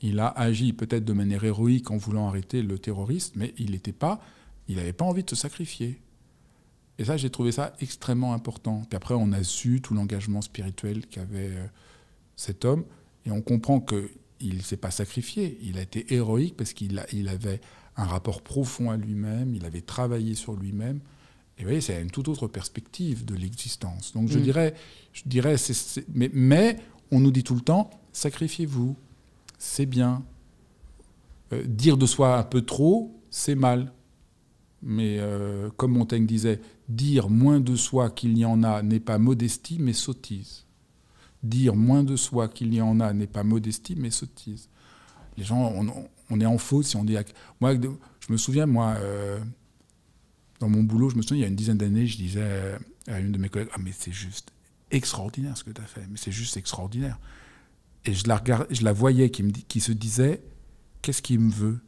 Il a agi peut-être de manière héroïque en voulant arrêter le terroriste, mais il n'était pas, il n'avait pas envie de se sacrifier. Et ça, j'ai trouvé ça extrêmement important. Puis après, on a su tout l'engagement spirituel qu'avait euh, cet homme, et on comprend qu'il ne s'est pas sacrifié. Il a été héroïque parce qu'il il avait un rapport profond à lui-même, il avait travaillé sur lui-même. Et vous voyez, c'est une toute autre perspective de l'existence. Donc je
Mm.
dirais, je dirais mais, mais on nous dit tout le temps, sacrifiez-vous, c'est bien. Euh, dire de soi un peu trop, c'est mal. Mais euh, comme Montaigne disait, dire moins de soi qu'il y en a n'est pas modestie, mais sottise. Dire moins de soi qu'il y en a n'est pas modestie, mais sottise. Les gens, on, on est en faute si on dit. Moi, je me souviens, moi, euh, dans mon boulot, je me souviens, il y a une dizaine d'années, je disais à une de mes collègues, ah mais c'est juste extraordinaire ce que tu as fait, mais c'est juste extraordinaire. Et je la, regard, je la voyais qui, me, qui se disait, qu'est-ce qu'il me veut?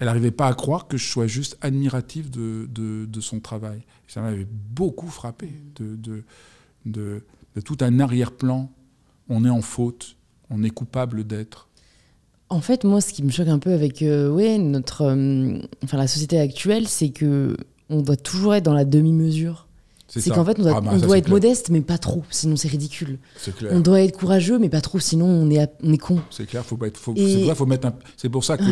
Elle n'arrivait pas à croire que je sois juste admiratif de, de, son travail. ça m'avait beaucoup frappé de, de, de, tout un arrière-plan. On est en faute, on est coupable d'être.
En fait, moi, ce qui me choque un peu avec euh, notre, euh, enfin, la société actuelle, c'est que on doit toujours être dans la demi-mesure. C'est qu'en fait, on doit, ah bah, on doit être modeste, mais pas trop, sinon c'est ridicule.
Clair.
On doit être courageux, mais pas trop, sinon on est, on est con.
C'est clair, faut pas être. Faut, C'est faut mettre. C'est pour ça que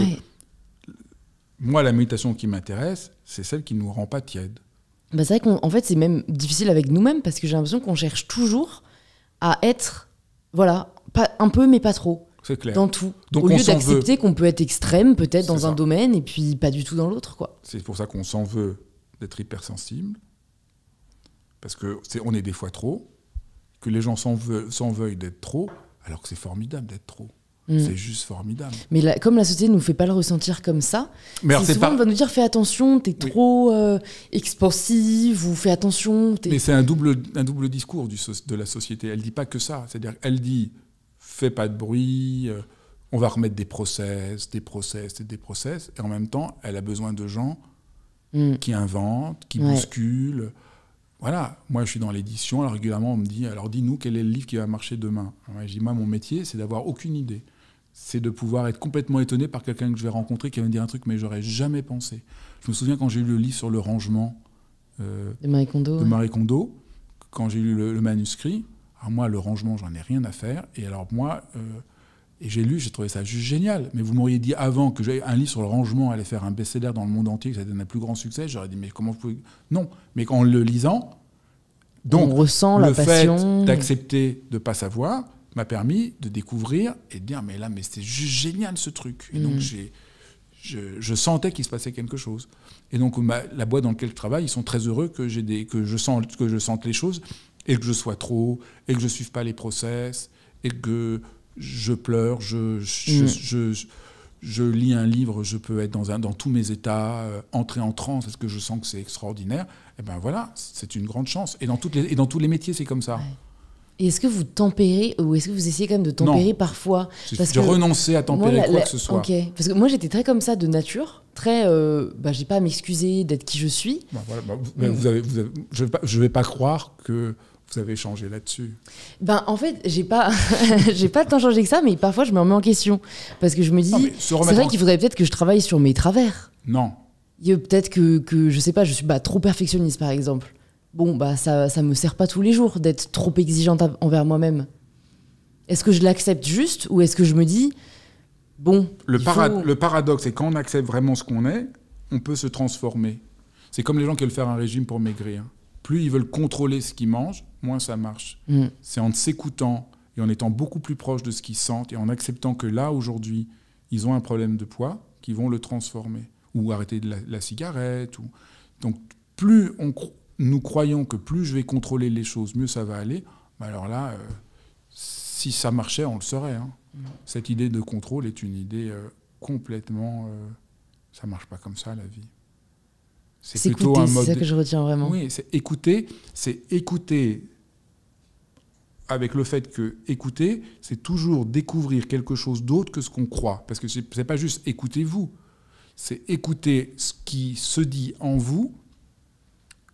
moi, la méditation qui m'intéresse, c'est celle qui nous rend pas tiède.
Bah, c'est vrai qu'en fait, c'est même difficile avec nous-mêmes parce que j'ai l'impression qu'on cherche toujours à être, voilà, pas un peu, mais pas trop.
C'est clair.
Dans tout. Donc Au lieu d'accepter qu'on peut être extrême, peut-être dans un domaine, et puis pas du tout dans l'autre, quoi.
C'est pour ça qu'on s'en veut d'être hypersensible parce qu'on est, est des fois trop, que les gens s'en veuillent d'être trop, alors que c'est formidable d'être trop. Mm. C'est juste formidable.
Mais comme la société ne nous fait pas le ressentir comme ça, mais souvent on va nous dire fais attention, t'es trop euh, expansive ou fais attention.
Mais c'est un double, un double discours du, de la société. Elle dit pas que ça. C'est-à-dire elle dit fais pas de bruit, euh, on va remettre des process, des process et des process. Et en même temps, elle a besoin de gens mm. qui inventent, qui bousculent voilà, moi je suis dans l'édition, alors régulièrement on me dit, alors dis-nous quel est le livre qui va marcher demain. je dis, moi mon métier c'est d'avoir aucune idée. C'est de pouvoir être complètement étonné par quelqu'un que je vais rencontrer qui va me dire un truc mais j'aurais jamais pensé. Je me souviens quand j'ai lu le livre sur le rangement
euh, de Marie Kondo,
de Marie Kondo quand j'ai lu le, manuscrit, alors moi le rangement j'en ai rien à faire, et alors moi... Euh, et j'ai lu, j'ai trouvé ça juste génial. Mais vous m'auriez dit avant que j'avais un livre sur le rangement allait faire un best-seller dans le monde entier, que ça donne un plus grand succès, j'aurais dit mais comment vous pouvez... Non, mais en le lisant, donc
On ressent
le
la
fait d'accepter de ne pas savoir m'a permis de découvrir et de dire mais là mais c'est juste génial ce truc. Et donc mm. j'ai je, sentais qu'il se passait quelque chose. Et donc la boîte dans laquelle je travaille, ils sont très heureux que, j'ai des, que, je sente, que je sente les choses et que je sois trop, et que je ne suive pas les process, et que je pleure, je, je, mm. je, lis un livre, je peux être dans, un, dans tous mes états, euh, entrer en transe, est-ce que je sens que c'est extraordinaire Et eh ben voilà, c'est une grande chance. Et dans, toutes les, et dans tous les métiers, c'est comme ça.
Et est-ce que vous tempérez ou est-ce que vous essayez quand même de tempérer parfois
Parce de renoncer à tempérer quoi que ce soit.
Ok, parce que moi j'étais très comme ça de nature, très. Euh, bah, j'ai pas à m'excuser d'être qui je suis.
Bah, voilà, bah, vous, avez, vous avez, je vais pas, je vais pas croire que vous avez changé là-dessus
Ben en fait, j'ai pas, j'ai pas tant changé que ça, mais parfois je me remets en question parce que je me dis, c'est vrai qu'il faudrait peut-être que je travaille sur mes travers.
Non.
Peut-être que, que je sais pas, je suis bah, trop perfectionniste par exemple. Bon bah ça, ça me sert pas tous les jours d'être trop exigeante envers moi-même. Est-ce que je l'accepte juste ou est-ce que je me dis, bon.
Le, le paradoxe, c'est quand on accepte vraiment ce qu'on est, on peut se transformer. C'est comme les gens qui veulent faire un régime pour maigrir plus ils veulent contrôler ce qu'ils mangent, moins ça marche. Mm. C'est en s'écoutant et en étant beaucoup plus proche de ce qu'ils sentent et en acceptant que là, aujourd'hui, ils ont un problème de poids, qu'ils vont le transformer. Ou arrêter de la, cigarette. Ou... Donc, plus on, nous croyons que plus je vais contrôler les choses, mieux ça va aller, bah alors là, euh, si ça marchait, on le saurait. Hein. Mm. Cette idée de contrôle est une idée euh, complètement... Euh, ça marche pas comme ça, la vie.
C'est plutôt un mode. C'est ça que je retiens vraiment.
Oui, c'est écouter, c'est écouter avec le fait que écouter, c'est toujours découvrir quelque chose d'autre que ce qu'on croit. Parce que c'est pas juste écoutez-vous, c'est écouter ce qui se dit en vous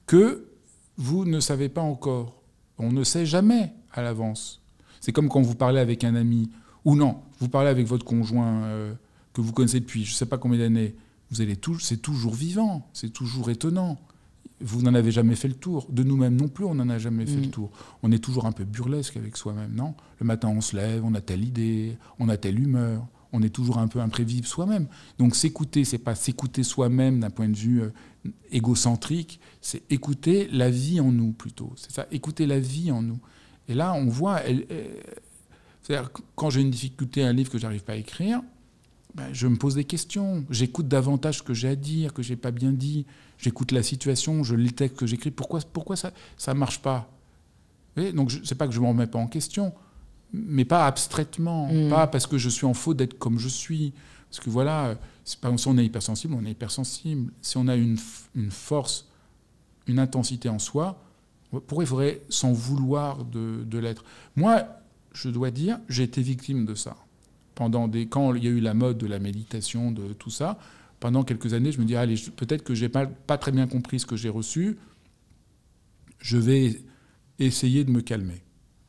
que vous ne savez pas encore. On ne sait jamais à l'avance. C'est comme quand vous parlez avec un ami, ou non, vous parlez avec votre conjoint euh, que vous connaissez depuis je ne sais pas combien d'années, vous allez c'est toujours vivant, c'est toujours étonnant. Vous n'en avez jamais fait le tour. De nous-mêmes non plus, on n'en a jamais fait le mm. tour. On est toujours un peu burlesque avec soi-même, non? Le matin, on se lève, on a telle idée, on a telle humeur. On est toujours un peu imprévisible soi-même. Donc s'écouter, c'est pas s'écouter soi-même d'un point de vue euh, égocentrique, c'est écouter la vie en nous plutôt. C'est ça, écouter la vie en nous. Et là, on voit, c'est-à-dire quand j'ai une difficulté, un livre que j'arrive pas à écrire, ben, je me pose des questions. J'écoute davantage ce que j'ai à dire, que j'ai pas bien dit. J'écoute la situation, je lis le texte que j'écris. Pourquoi, pourquoi ça ne marche pas? Donc, ce n'est pas que je ne me remets pas en question, mais pas abstraitement. Mm. Pas parce que je suis en faute d'être comme je suis. Parce que voilà, pas, si on est hypersensible, on est hypersensible. Si on a une, une force une intensité en soi, pourquoi il faudrait s'en vouloir de, de l'être Moi, je dois dire, j'ai été victime de ça. Pendant des, quand il y a eu la mode de la méditation, de tout ça, pendant quelques années, je me dis, allez, peut-être que j'ai pas, pas très bien compris ce que j'ai reçu, je vais essayer de me calmer,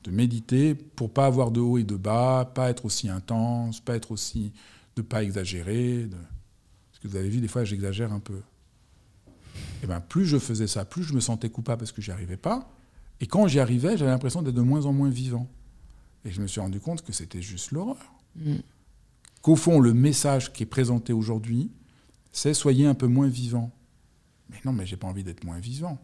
de méditer pour pas avoir de haut et de bas, pas être aussi intense, pas être aussi, de pas exagérer. Parce que vous avez vu, des fois, j'exagère un peu. Et ben, plus je faisais ça, plus je me sentais coupable parce que j'y arrivais pas. Et quand j'y arrivais, j'avais l'impression d'être de moins en moins vivant. Et je me suis rendu compte que c'était juste l'horreur. Mm. Qu'au fond, le message qui est présenté aujourd'hui, c'est soyez un peu moins vivant. Mais non, mais j'ai pas envie d'être moins vivant.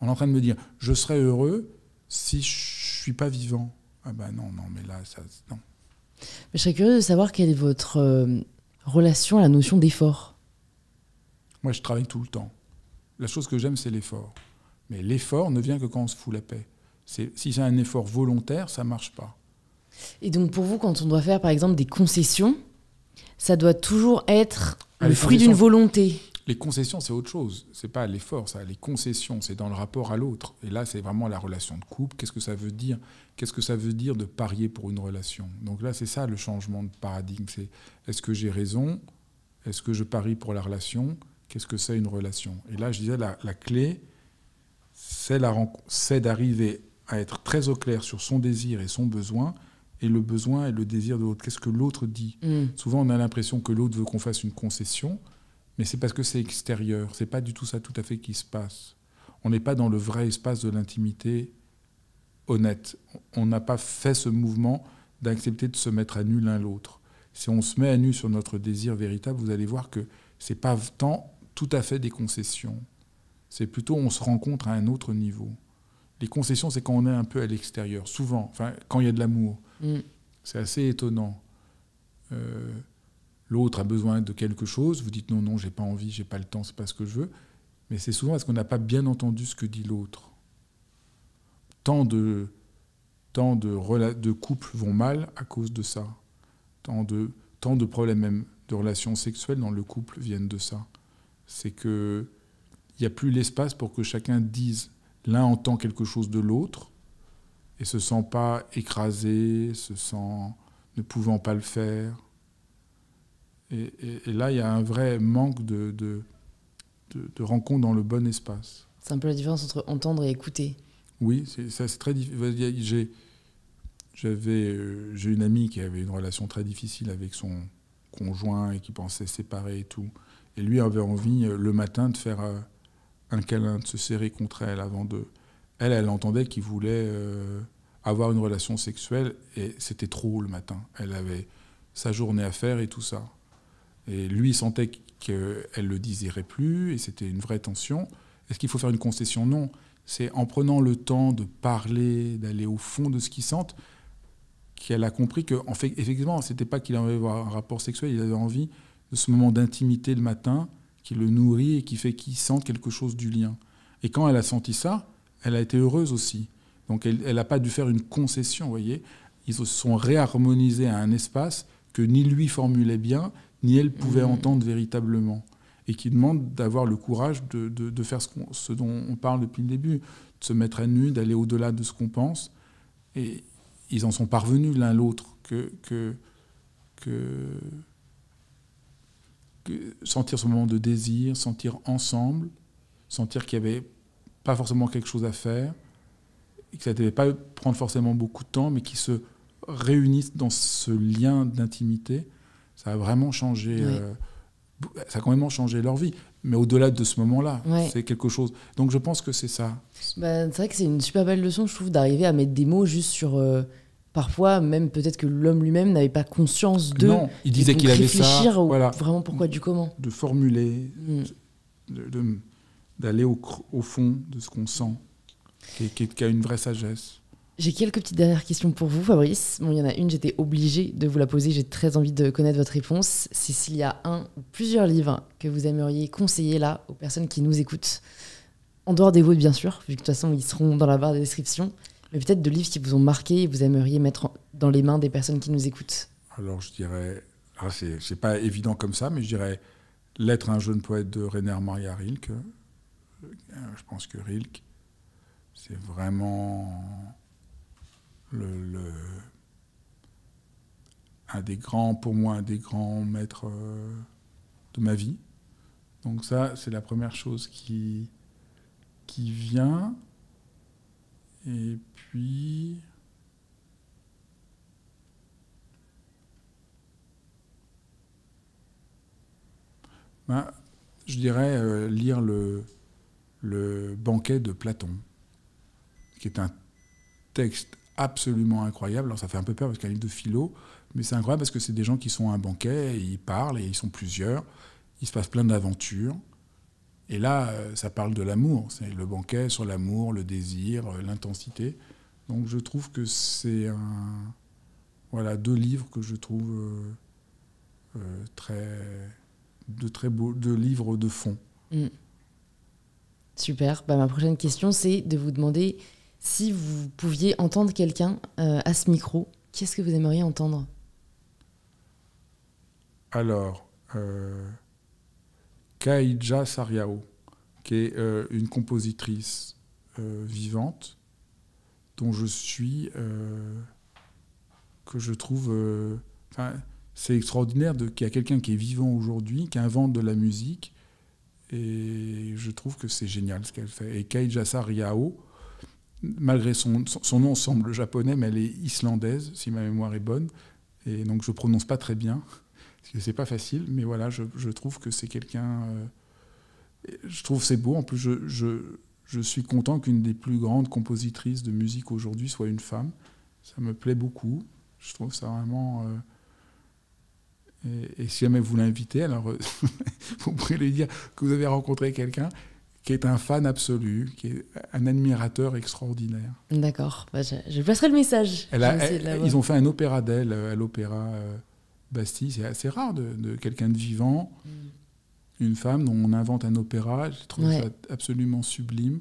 On est en train de me dire, je serais heureux si je suis pas vivant. Ah ben non, non, mais là, ça, non.
Mais je serais curieux de savoir quelle est votre euh, relation à la notion d'effort.
Moi, je travaille tout le temps. La chose que j'aime, c'est l'effort. Mais l'effort ne vient que quand on se fout la paix. Si c'est un effort volontaire, ça marche pas.
Et donc pour vous, quand on doit faire par exemple des concessions, ça doit toujours être ah, le fruit d'une volonté.
Les concessions, c'est autre chose. C'est pas l'effort, ça. Les concessions, c'est dans le rapport à l'autre. Et là, c'est vraiment la relation de couple. Qu'est-ce que ça veut dire? Qu'est-ce que ça veut dire de parier pour une relation? Donc là, c'est ça le changement de paradigme. C'est est-ce que j'ai raison? Est-ce que je parie pour la relation? Qu'est-ce que c'est une relation? Et là, je disais, la, la clé, c'est d'arriver à être très au clair sur son désir et son besoin et le besoin et le désir de l'autre. Qu'est-ce que l'autre dit? Mm. Souvent, on a l'impression que l'autre veut qu'on fasse une concession, mais c'est parce que c'est extérieur. C'est pas du tout ça tout à fait qui se passe. On n'est pas dans le vrai espace de l'intimité honnête. On n'a pas fait ce mouvement d'accepter de se mettre à nu l'un l'autre. Si on se met à nu sur notre désir véritable, vous allez voir que c'est pas tant tout à fait des concessions. C'est plutôt on se rencontre à un autre niveau. Les concessions, c'est quand on est un peu à l'extérieur, souvent, enfin, quand il y a de l'amour. Mm. C'est assez étonnant. Euh, l'autre a besoin de quelque chose, vous dites non, non, j'ai pas envie, j'ai pas le temps, c'est pas ce que je veux. Mais c'est souvent parce qu'on n'a pas bien entendu ce que dit l'autre. Tant de, couples vont mal à cause de ça. Tant de, tant de problèmes même de relations sexuelles dans le couple viennent de ça. C'est que il n'y a plus l'espace pour que chacun dise l'un entend quelque chose de l'autre et se sent pas écrasé, se sent ne pouvant pas le faire. Et, là, il y a un vrai manque de, de, de, rencontre dans le bon espace.
C'est un peu la différence entre entendre et écouter.
Oui, c'est très difficile. J'ai j'avais euh, j'ai une amie qui avait une relation très difficile avec son conjoint et qui pensait séparer et tout. Et lui avait envie euh, le matin de faire euh, un câlin, de se serrer contre elle avant de. Elle, elle entendait qu'il voulait avoir une relation sexuelle et c'était trop le matin. Elle avait sa journée à faire et tout ça. Et lui sentait qu'elle le désirait plus et c'était une vraie tension. Est-ce qu'il faut faire une concession? Non. C'est en prenant le temps de parler, d'aller au fond de ce qu'il sente, qu'elle a compris que, en fait, effectivement, c'était pas qu'il avait un rapport sexuel, il avait envie de ce moment d'intimité le matin qui le nourrit et qui fait qu'il sente quelque chose du lien. Et quand elle a senti ça, elle a été heureuse aussi. Donc elle n'a pas dû faire une concession, vous voyez. Ils se sont réharmonisés à un espace que ni lui formulait bien, ni elle pouvait mmh. entendre véritablement. Et qui demande d'avoir le courage de, de, faire ce, ce, dont on parle depuis le début, de se mettre à nu, d'aller au-delà de ce qu'on pense. Et ils en sont parvenus l'un l'autre que, que, que, que, sentir ce moment de désir, sentir ensemble, sentir qu'il n'y avait pas forcément quelque chose à faire, et que ça ne devait pas prendre forcément beaucoup de temps, mais qui se réunissent dans ce lien d'intimité, ça a vraiment changé. Euh, ça a complètement changé leur vie. Mais au-delà de ce moment-là, c'est quelque chose. Donc je pense que c'est ça.
Bah, c'est vrai que c'est une super belle leçon, je trouve, d'arriver à mettre des mots juste sur. Euh, parfois, même peut-être que l'homme lui-même n'avait pas conscience de.
Non, il disait qu'il avait ça.
Voilà. Vraiment pourquoi du comment.
De formuler, mm. D'aller au, au, fond de ce qu'on sent qui, a une vraie sagesse.
J'ai quelques petites dernières questions pour vous, Fabrice. Bon, il y en a une, j'étais obligée de vous la poser. J'ai très envie de connaître votre réponse. C'est s'il y a un ou plusieurs livres que vous aimeriez conseiller là aux personnes qui nous écoutent, en dehors des vôtres, bien sûr, vu que de toute façon, ils seront dans la barre de description, mais peut-être de livres qui vous ont marqué et vous aimeriez mettre dans les mains des personnes qui nous écoutent.
Alors, je dirais, ah, c'est pas évident comme ça, mais je dirais Lettre à un jeune poète de Rainer Maria Rilke je pense que Rilke, c'est vraiment un des grands, pour moi, un des grands maîtres euh, de ma vie. Donc ça, c'est la première chose qui, qui vient. Et puis... Ben, je dirais euh, lire le, le banquet de Platon, qui est un texte absolument incroyable. Alors ça fait un peu peur parce qu'il y a un livre de philo, mais c'est incroyable parce que c'est des gens qui sont à un banquet, et ils parlent et ils sont plusieurs. Il se passe plein d'aventures. Et là, euh, ça parle de l'amour. C'est le banquet sur l'amour, le désir, euh, l'intensité. Donc je trouve que c'est un, voilà, deux livres que je trouve euh, très, de très beaux, deux livres de fond. Mm.
Super. Bah, ma prochaine question, c'est de vous demander si vous pouviez entendre quelqu'un euh, à ce micro, qu'est-ce que vous aimeriez entendre?
Alors, euh, Kaija Sariao, qui est euh, une compositrice euh, vivante, dont je suis, que je trouve... c'est extraordinaire qu'il y a quelqu'un qui est vivant aujourd'hui, qui invente de la musique, et je trouve que c'est génial ce qu'elle fait. Et Kaija Sariao, malgré son, son, nom semble japonais, mais elle est islandaise, si ma mémoire est bonne. Et donc je prononce pas très bien, parce que c'est pas facile, mais voilà, je, je trouve que c'est quelqu'un. Euh, je trouve c'est beau. En plus, je, je, je suis content qu'une des plus grandes compositrices de musique aujourd'hui soit une femme. Ça me plaît beaucoup. Je trouve ça vraiment. Euh, et, si jamais vous l'invitez, alors vous pourrez lui dire que vous avez rencontré quelqu'un qui est un fan absolu, qui est un admirateur extraordinaire.
D'accord, bah, je, je, passerai le message.
ils ont fait un opéra d'elle euh, à l'opéra euh, Bastille. C'est assez rare de, quelqu'un de vivant, mm. une femme dont on invente un opéra. Je trouve ça absolument sublime.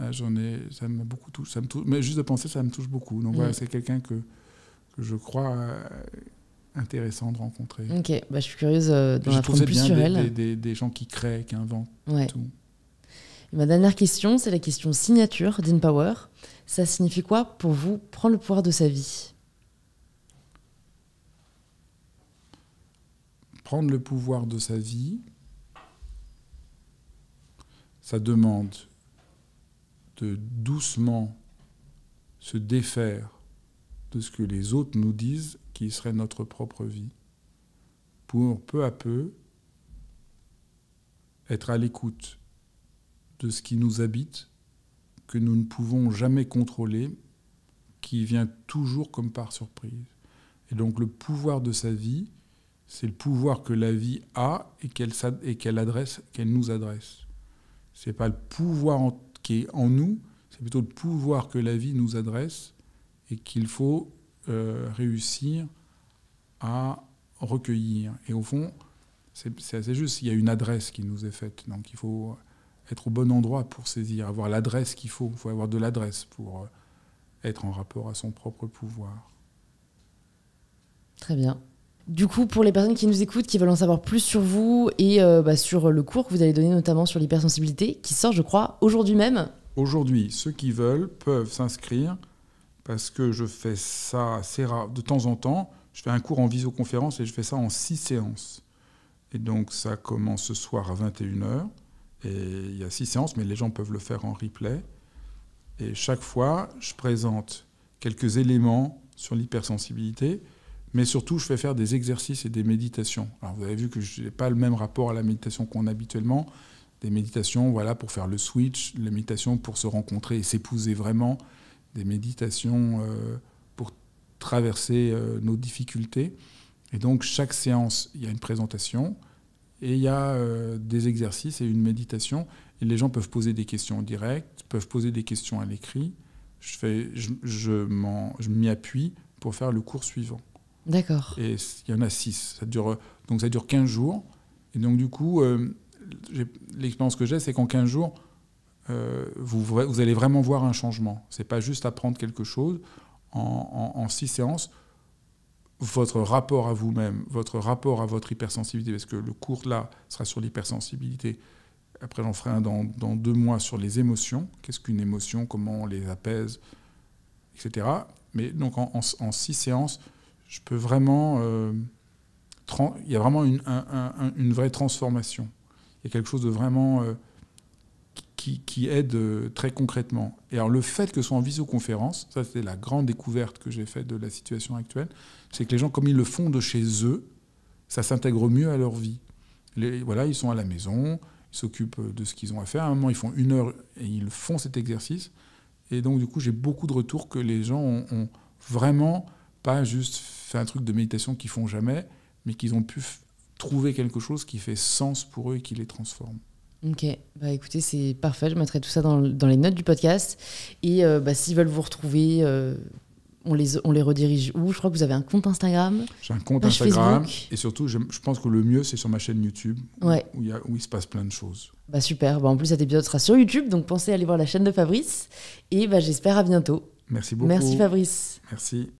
Ah, j'en ai, ça m'a beaucoup touché. Ça me touche, mais juste de penser, ça me touche beaucoup. Donc voilà, mm. c'est quelqu'un que, que, je crois euh, intéressant de rencontrer.
Ok, bah, je suis curieuse d'en apprendre plus sur elle.
Des, des, des, gens qui créent, qui inventent tout
ma dernière question, c'est la question signature d'InPower. Ça signifie quoi pour vous prendre le pouvoir de sa vie?
Prendre le pouvoir de sa vie, ça demande de doucement se défaire de ce que les autres nous disent qui serait notre propre vie, pour peu à peu être à l'écoute de ce qui nous habite, que nous ne pouvons jamais contrôler, qui vient toujours comme par surprise. Et donc le pouvoir de sa vie, c'est le pouvoir que la vie a et qu'elle adresse, qu'elle nous adresse. C'est pas le pouvoir qui est en nous, c'est plutôt le pouvoir que la vie nous adresse et qu'il faut euh, réussir à recueillir. Et au fond, c'est assez juste, il y a une adresse qui nous est faite. Donc il faut être au bon endroit pour saisir, avoir l'adresse qu'il faut. Il faut avoir de l'adresse pour euh, être en rapport à son propre pouvoir.
Très bien. Du coup, pour les personnes qui nous écoutent, qui veulent en savoir plus sur vous et euh, bah, sur le cours que vous allez donner notamment sur l'hypersensibilité, qui sort, je crois, aujourd'hui même.
Aujourd'hui, ceux qui veulent peuvent s'inscrire parce que je fais ça assez rare. De temps en temps, je fais un cours en visioconférence et je fais ça en six séances. Et donc, ça commence ce soir à 21h. Et il y a six séances, mais les gens peuvent le faire en replay. Et chaque fois, je présente quelques éléments sur l'hypersensibilité, mais surtout, je fais faire des exercices et des méditations. Alors, vous avez vu que je n'ai pas le même rapport à la méditation qu'on a habituellement. Des méditations, voilà, pour faire le switch, les méditations pour se rencontrer et s'épouser vraiment, des méditations euh, pour traverser euh, nos difficultés. Et donc, chaque séance, il y a une présentation. Et il y a euh, des exercices et une méditation. Et les gens peuvent poser des questions en direct, peuvent poser des questions à l'écrit. Je, fais, je, je m'y appuie pour faire le cours suivant.
D'accord.
Et il y en a six. Ça dure, donc ça dure 15 jours. Et donc du coup, euh, l'expérience que j'ai, c'est qu'en 15 jours, euh, vous, allez vraiment voir un changement. C'est pas juste apprendre quelque chose. En, six séances, votre rapport à vous-même, votre rapport à votre hypersensibilité, parce que le cours là sera sur l'hypersensibilité, Après, j'en ferai un dans, deux mois sur les émotions. Qu'est-ce qu'une émotion? Comment on les apaise? Etc. Mais donc, en, six séances, je peux vraiment. Euh, il y a vraiment une, une, vraie transformation. Il y a quelque chose de vraiment. Euh, qui, qui, aide euh, très concrètement. Et alors, le fait que ce soit en visioconférence, ça, c'est la grande découverte que j'ai faite de la situation actuelle, c'est que les gens, comme ils le font de chez eux, ça s'intègre mieux à leur vie. Voilà, ils sont à la maison, ils s'occupent de ce qu'ils ont à faire. À un moment, ils font une heure et ils font cet exercice. Et donc, du coup, j'ai beaucoup de retours que les gens ont, vraiment pas juste fait un truc de méditation qu'ils font jamais, mais qu'ils ont pu trouver quelque chose qui fait sens pour eux et qui les transforme.
Ok, bah écoutez, c'est parfait. Je mettrai tout ça dans, dans les notes du podcast. Et euh, bah, s'ils veulent vous retrouver, euh, on les, on les redirige où? Je crois que vous avez un compte Instagram.
J'ai un compte Instagram. Et surtout, je, pense que le mieux, c'est sur ma chaîne YouTube,
ouais.
où, il où il se passe plein de choses.
Bah super. Bah, en plus, cet épisode sera sur YouTube, donc pensez à aller voir la chaîne de Fabrice. Et bah, j'espère à bientôt.
Merci beaucoup.
Merci Fabrice.
Merci.